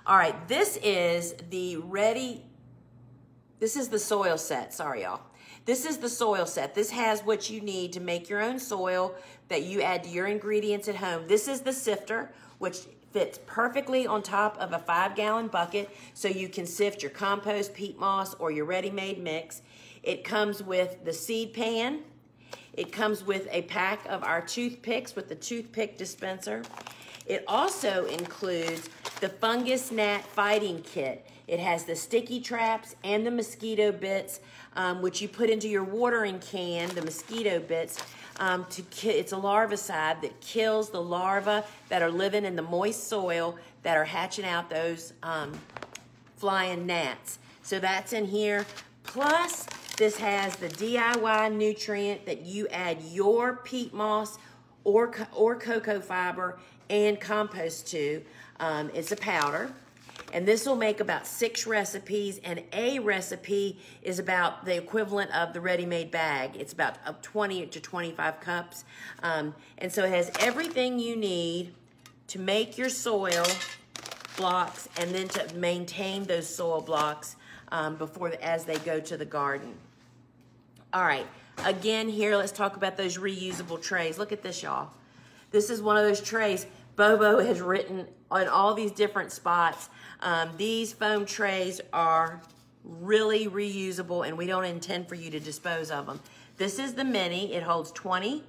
All right, this is the ready, this is the soil set. Sorry, y'all. This is the soil set. This has what you need to make your own soil that you add to your ingredients at home. This is the sifter, which fits perfectly on top of a five gallon bucket so you can sift your compost, peat moss, or your ready-made mix. It comes with the seed pan. It comes with a pack of our toothpicks with the toothpick dispenser. It also includes the fungus gnat fighting kit. It has the sticky traps and the mosquito bits, um, which you put into your watering can, the mosquito bits. Um, to it's a larvicide that kills the larvae that are living in the moist soil that are hatching out those um, flying gnats. So that's in here. Plus, this has the DIY nutrient that you add your peat moss or, or cocoa fiber and compost to. Um, it's a powder. And this will make about six recipes, and a recipe is about the equivalent of the ready-made bag. It's about 20 to 25 cups. Um, and so it has everything you need to make your soil blocks and then to maintain those soil blocks um, before as they go to the garden. All right, again here, let's talk about those reusable trays. Look at this, y'all. This is one of those trays. Bobo has written on all these different spots. Um, these foam trays are really reusable and we don't intend for you to dispose of them. This is the mini. It holds 20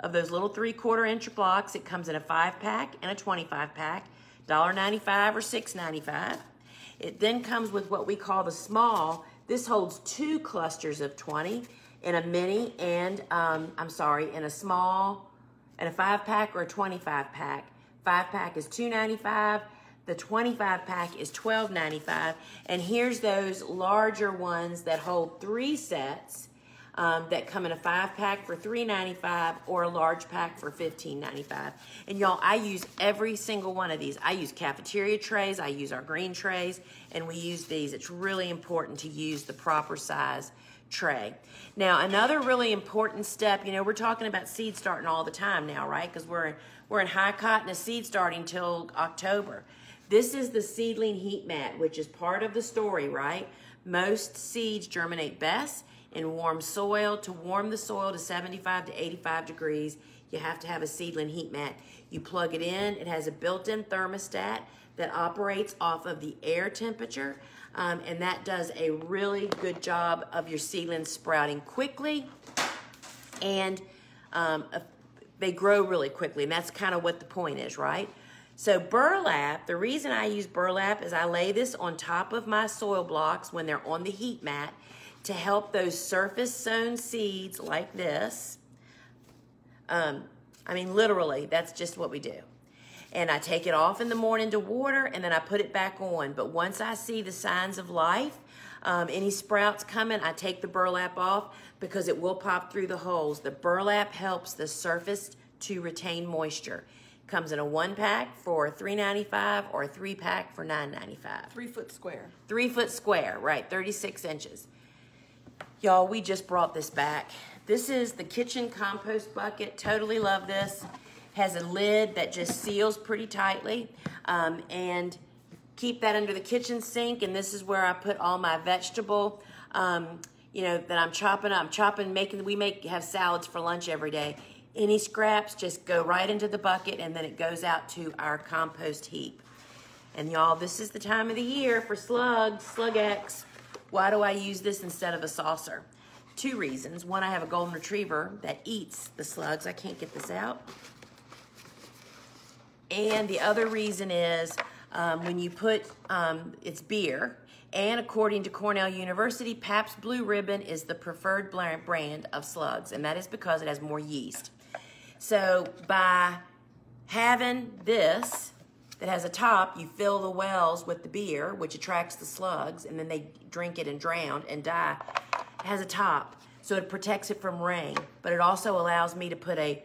of those little three quarter inch blocks. It comes in a five pack and a 25 pack, $1.95 or $6.95. It then comes with what we call the small. This holds two clusters of 20 in a mini and, um, I'm sorry, in a small, and a five pack or a 25 pack. Five pack is $2.95. The 25 pack is $12.95. And here's those larger ones that hold three sets. Um, that come in a five pack for $3.95 or a large pack for $15.95. And y'all, I use every single one of these. I use cafeteria trays, I use our green trays, and we use these. It's really important to use the proper size tray. Now, another really important step, you know, we're talking about seed starting all the time now, right? Because we're, we're in high cotton of seed starting till October. This is the seedling heat mat, which is part of the story, right? Most seeds germinate best in warm soil. To warm the soil to 75 to 85 degrees, you have to have a seedling heat mat. You plug it in, it has a built-in thermostat that operates off of the air temperature, um, and that does a really good job of your seedlings sprouting quickly, and um, they grow really quickly, and that's kind of what the point is, right? So burlap, the reason I use burlap is I lay this on top of my soil blocks when they're on the heat mat to help those surface sown seeds like this. Um, I mean, literally, that's just what we do. And I take it off in the morning to water and then I put it back on. But once I see the signs of life, um, any sprouts coming, I take the burlap off because it will pop through the holes. The burlap helps the surface to retain moisture. Comes in a one pack for $3.95 or a three pack for $9.95. Three foot square. Three foot square, right, 36 inches. Y'all, we just brought this back. This is the kitchen compost bucket. Totally love this. Has a lid that just seals pretty tightly. Um, and keep that under the kitchen sink. And this is where I put all my vegetable, um, you know, that I'm chopping up. I'm chopping, making, we make, have salads for lunch every day. Any scraps just go right into the bucket and then it goes out to our compost heap. And y'all, this is the time of the year for slugs, slug X. Why do I use this instead of a saucer? Two reasons. One, I have a golden retriever that eats the slugs. I can't get this out. And the other reason is um, when you put, um, it's beer, and according to Cornell University, Pabst Blue Ribbon is the preferred brand of slugs, and that is because it has more yeast. So by having this that has a top, you fill the wells with the beer, which attracts the slugs, and then they drink it and drown and die. It has a top, so it protects it from rain, but it also allows me to put a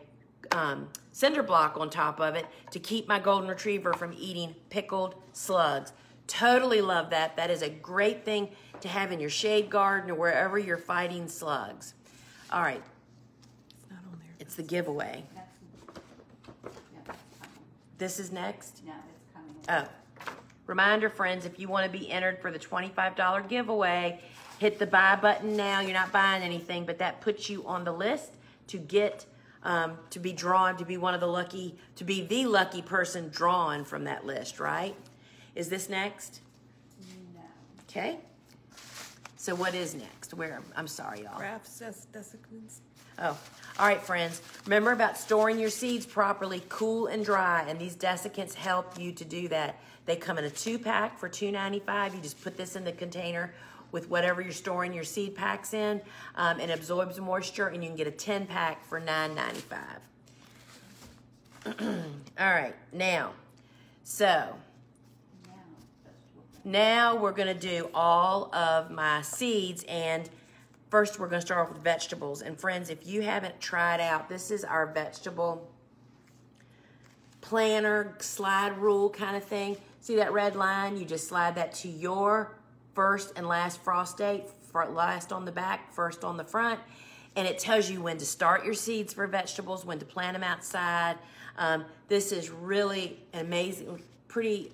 um, cinder block on top of it to keep my golden retriever from eating pickled slugs. Totally love that. That is a great thing to have in your shade garden or wherever you're fighting slugs. All right, it's the giveaway. That's, yeah, that's coming. This is next? No, it's. Oh. Reminder, friends, if you want to be entered for the $25 giveaway, hit the buy button now. You're not buying anything, but that puts you on the list to get, um, to be drawn, to be one of the lucky, to be the lucky person drawn from that list, right? Is this next? No. Okay. So what is next? Where? I'm sorry, y'all. Rafts, desiccants. Oh, all right, friends. Remember about storing your seeds properly, cool and dry, and these desiccants help you to do that. They come in a two pack for $2.95. You just put this in the container with whatever you're storing your seed packs in, um, and absorbs moisture, and you can get a 10 pack for $9.95. all right, now, so Now, we're gonna do all of my seeds and First, we're going to start off with vegetables. And friends, if you haven't tried out, this is our vegetable planner, slide rule kind of thing. See that red line? You just slide that to your first and last frost date, last on the back, first on the front. And it tells you when to start your seeds for vegetables, when to plant them outside. Um, this is really amazing, pretty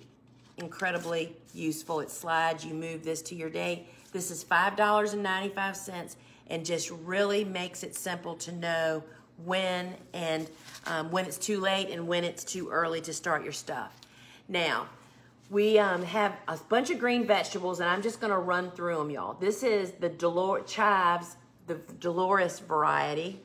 incredibly useful. It slides, you move this to your date this is $5.95 and just really makes it simple to know when and um, when it's too late and when it's too early to start your stuff. Now, we um, have a bunch of green vegetables and I'm just gonna run through them, y'all. This is the Dolor chives, the Dolores variety.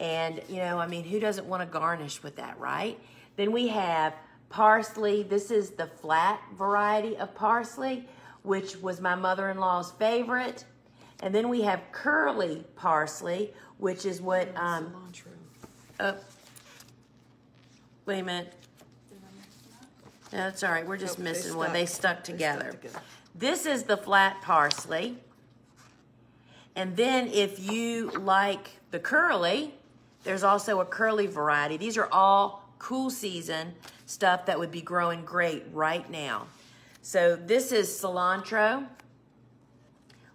And, you know, I mean, who doesn't want to garnish with that, right? Then we have parsley. This is the flat variety of parsley which was my mother-in-law's favorite. And then we have curly parsley, which is what, um, oh, wait a minute. No, that's all right. We're just Nope, they missing one. They stuck They stuck together. This is the flat parsley. And then if you like the curly, there's also a curly variety. These are all cool season stuff that would be growing great right now. So this is cilantro,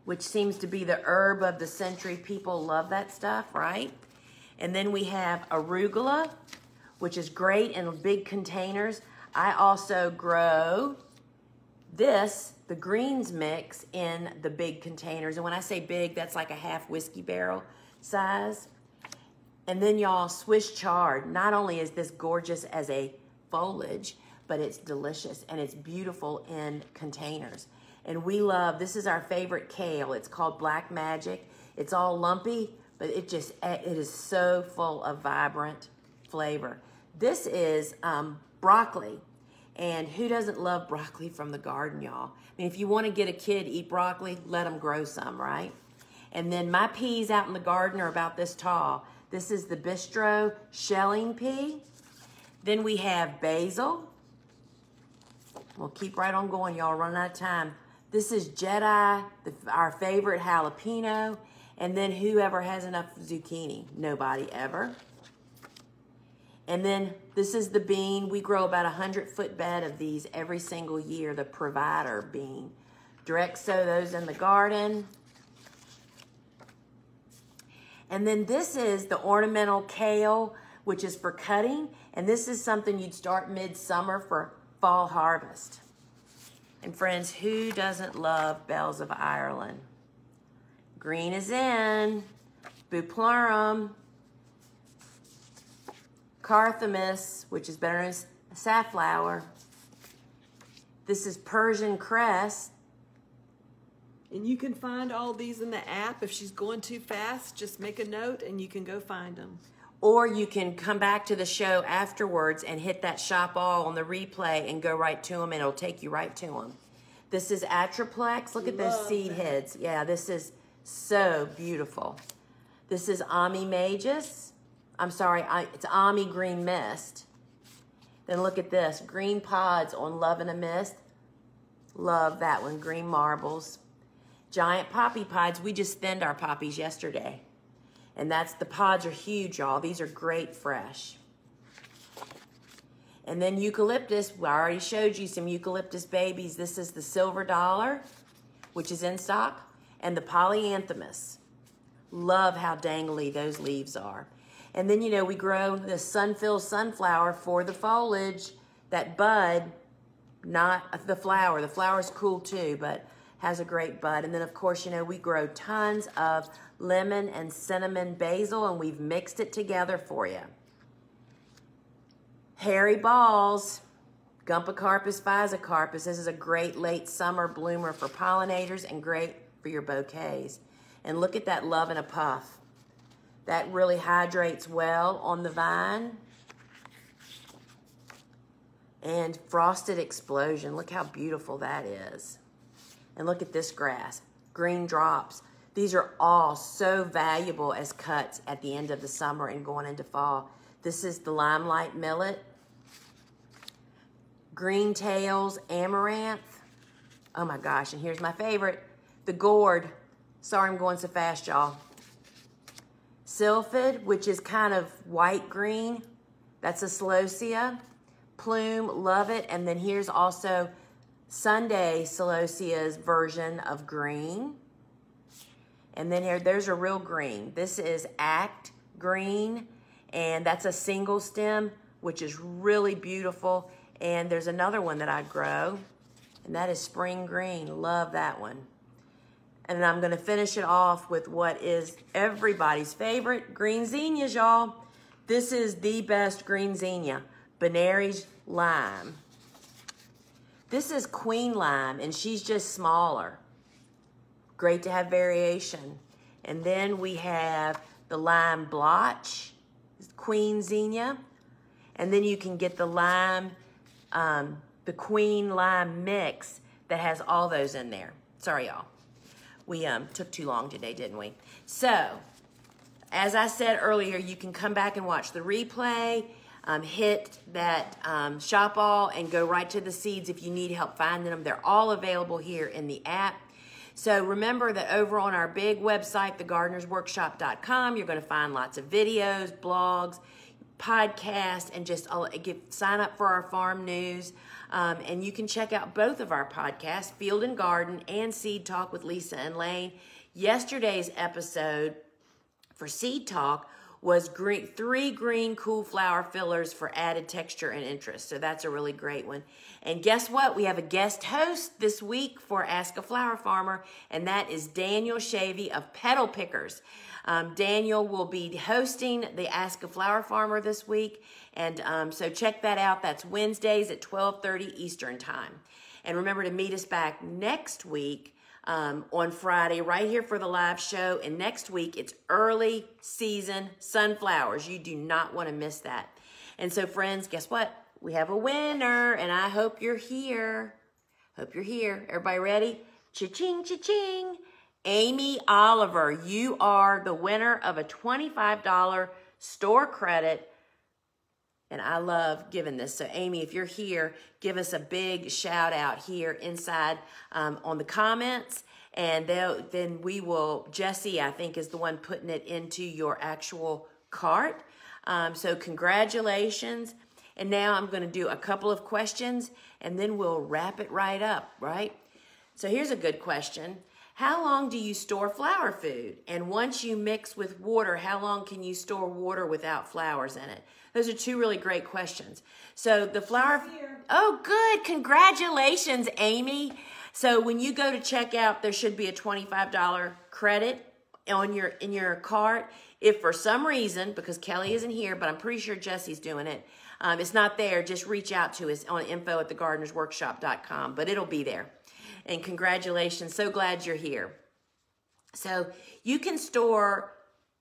which seems to be the herb of the century. People love that stuff, right? And then we have arugula, which is great in big containers. I also grow this, the greens mix, in the big containers. And when I say big, that's like a half whiskey barrel size. And then y'all, Swiss chard. Not only is this gorgeous as a foliage, but it's delicious and it's beautiful in containers. And we love, this is our favorite kale. It's called Black Magic. It's all lumpy, but it just, it is so full of vibrant flavor. This is um, broccoli. And who doesn't love broccoli from the garden, y'all? I mean, if you want to get a kid eat broccoli, let them grow some, right? And then my peas out in the garden are about this tall. This is the Bistro shelling pea. Then we have basil. We'll keep right on going, y'all. Running out of time. This is Jedi, the, our favorite jalapeno. And then whoever has enough zucchini. Nobody ever. And then this is the bean. We grow about a 100 foot bed of these every single year, the provider bean. Direct sow those in the garden. And then this is the ornamental kale, which is for cutting. And this is something you'd start midsummer for fall harvest. And friends, who doesn't love Bells of Ireland? Green is in. Bupleurum. Carthamus, which is better as a safflower. This is Persian cress. And you can find all these in the app. If she's going too fast, just make a note and you can go find them. Or you can come back to the show afterwards and hit that shop all on the replay and go right to them and it'll take you right to them. This is Atriplex. Look at those seed that. heads. Yeah, this is so beautiful. This is Ammi majus. I'm sorry, I, it's Ammi Green Mist. Then look at this, green pods on Love in a Mist. Love that one, green marbles. Giant poppy pods, we just thinned our poppies yesterday. And that's, the pods are huge, y'all. These are great fresh. And then eucalyptus, I already showed you some eucalyptus babies. This is the silver dollar, which is in stock, and the polyanthemos. Love how dangly those leaves are. And then, you know, we grow the sunfill sunflower for the foliage, that bud, not the flower. The flower's cool too, but has a great bud. And then, of course, you know, we grow tons of lemon and cinnamon basil, and we've mixed it together for you. Hairy balls, Gomphocarpus physocarpus. This is a great late summer bloomer for pollinators and great for your bouquets. And look at that love in a puff. That really hydrates well on the vine. And frosted explosion. Look how beautiful that is. And look at this grass. Green drops. These are all so valuable as cuts at the end of the summer and going into fall. This is the limelight millet. Green tails, amaranth. Oh my gosh, and here's my favorite, the gourd. Sorry I'm going so fast, y'all. Sylphid, which is kind of white green. That's a celosia. Plume, love it. And then here's also Sunday celosia's version of green. And then here, there's a real green. This is Act Green, and that's a single stem, which is really beautiful. And there's another one that I grow, and that is Spring Green. Love that one. And I'm gonna finish it off with what is everybody's favorite, green zinnias, y'all. This is the best green zinnia, Benary's Lime. This is Queen Lime, and she's just smaller. Great to have variation. And then we have the lime blotch, Queen Zinnia. And then you can get the lime, um, the Queen Lime mix that has all those in there. Sorry, y'all. We um, took too long today, didn't we? So, as I said earlier, you can come back and watch the replay, um, hit that um, shop all, and go right to the seeds if you need help finding them. They're all available here in the app. So remember that over on our big website, thegardenersworkshop.com, you're going to find lots of videos, blogs, podcasts, and just get, sign up for our farm news. Um, and you can check out both of our podcasts, Field and Garden and Seed Talk with Lisa and Lane. Yesterday's episode for Seed Talk was green, three green cool flower fillers for added texture and interest. So that's a really great one. And guess what? We have a guest host this week for Ask a Flower Farmer, and that is Daniel Shavy of Petal Pickers. Um, Daniel will be hosting the Ask a Flower Farmer this week, and um, so check that out. That's Wednesdays at 12:30 Eastern Time. And remember to meet us back next week um, on Friday, right here for the live show. And next week, it's early season sunflowers. You do not want to miss that. And so, friends, guess what? We have a winner, and I hope you're here. Hope you're here. Everybody ready? Cha-ching, cha-ching. Amy Oliver, you are the winner of a $25 store credit. And I love giving this. So, Amy, if you're here, give us a big shout out here inside um, on the comments. And then we will, Jesse, I think, is the one putting it into your actual cart. Um, so, congratulations. And now I'm going to do a couple of questions and then we'll wrap it right up, right? So, here's a good question how long do you store flower food? And once you mix with water, how long can you store water without flowers in it? Those are two really great questions. So the flower, oh good, congratulations, Amy. So when you go to checkout, there should be a $25 credit on your in your cart. If for some reason, because Kelly isn't here, but I'm pretty sure Jesse's doing it, um, it's not there, just reach out to us on info at thegardenersworkshop.com, but it'll be there and congratulations. So glad you're here. So you can store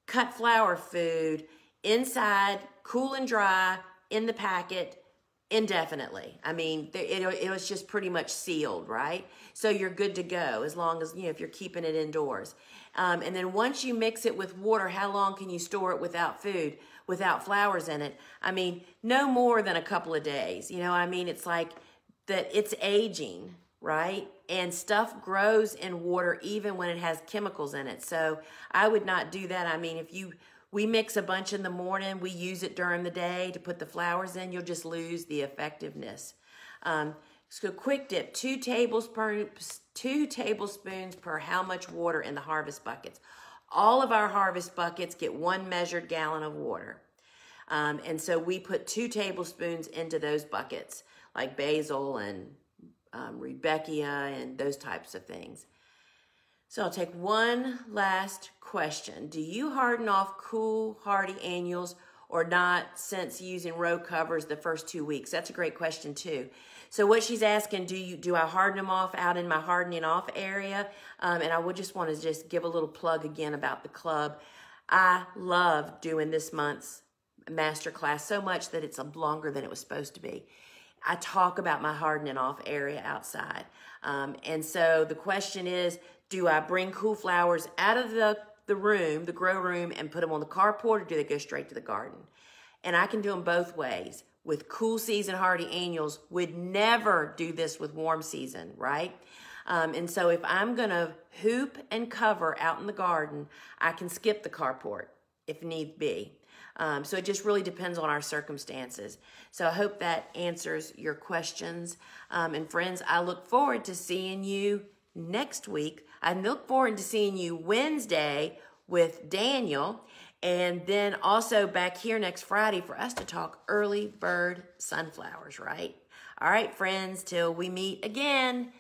cut flower food inside, cool and dry, in the packet indefinitely. I mean, it, it was just pretty much sealed, right? So you're good to go as long as, you know, if you're keeping it indoors. Um, and then once you mix it with water, how long can you store it without food, without flowers in it? I mean, no more than a couple of days. You know, I mean, it's like that it's aging, right? And stuff grows in water even when it has chemicals in it. So I would not do that. I mean, if you we mix a bunch in the morning, we use it during the day to put the flowers in, you'll just lose the effectiveness. Um, so quick dip, two tablespoons, two tablespoons per how much water in the harvest buckets. All of our harvest buckets get one measured gallon of water. Um, and so we put two tablespoons into those buckets, like basil and um, Rudbeckia and those types of things. So I'll take one last question. Do you harden off cool, hardy annuals or not since using row covers the first two weeks? That's a great question too. So what she's asking, do you do I harden them off out in my hardening off area? Um, and I would just want to just give a little plug again about the club. I love doing this month's master class so much that it's longer than it was supposed to be. I talk about my hardening off area outside. Um, and so the question is, do I bring cool flowers out of the, the room, the grow room, and put them on the carport, or do they go straight to the garden? And I can do them both ways. With cool season hardy annuals, would never do this with warm season, right? Um, and so if I'm going to hoop and cover out in the garden, I can skip the carport if need be. Um, so it just really depends on our circumstances. So I hope that answers your questions. Um, and friends, I look forward to seeing you next week. I look forward to seeing you Wednesday with Daniel. And then also back here next Friday for us to talk early bird sunflowers, right? All right, friends, till we meet again.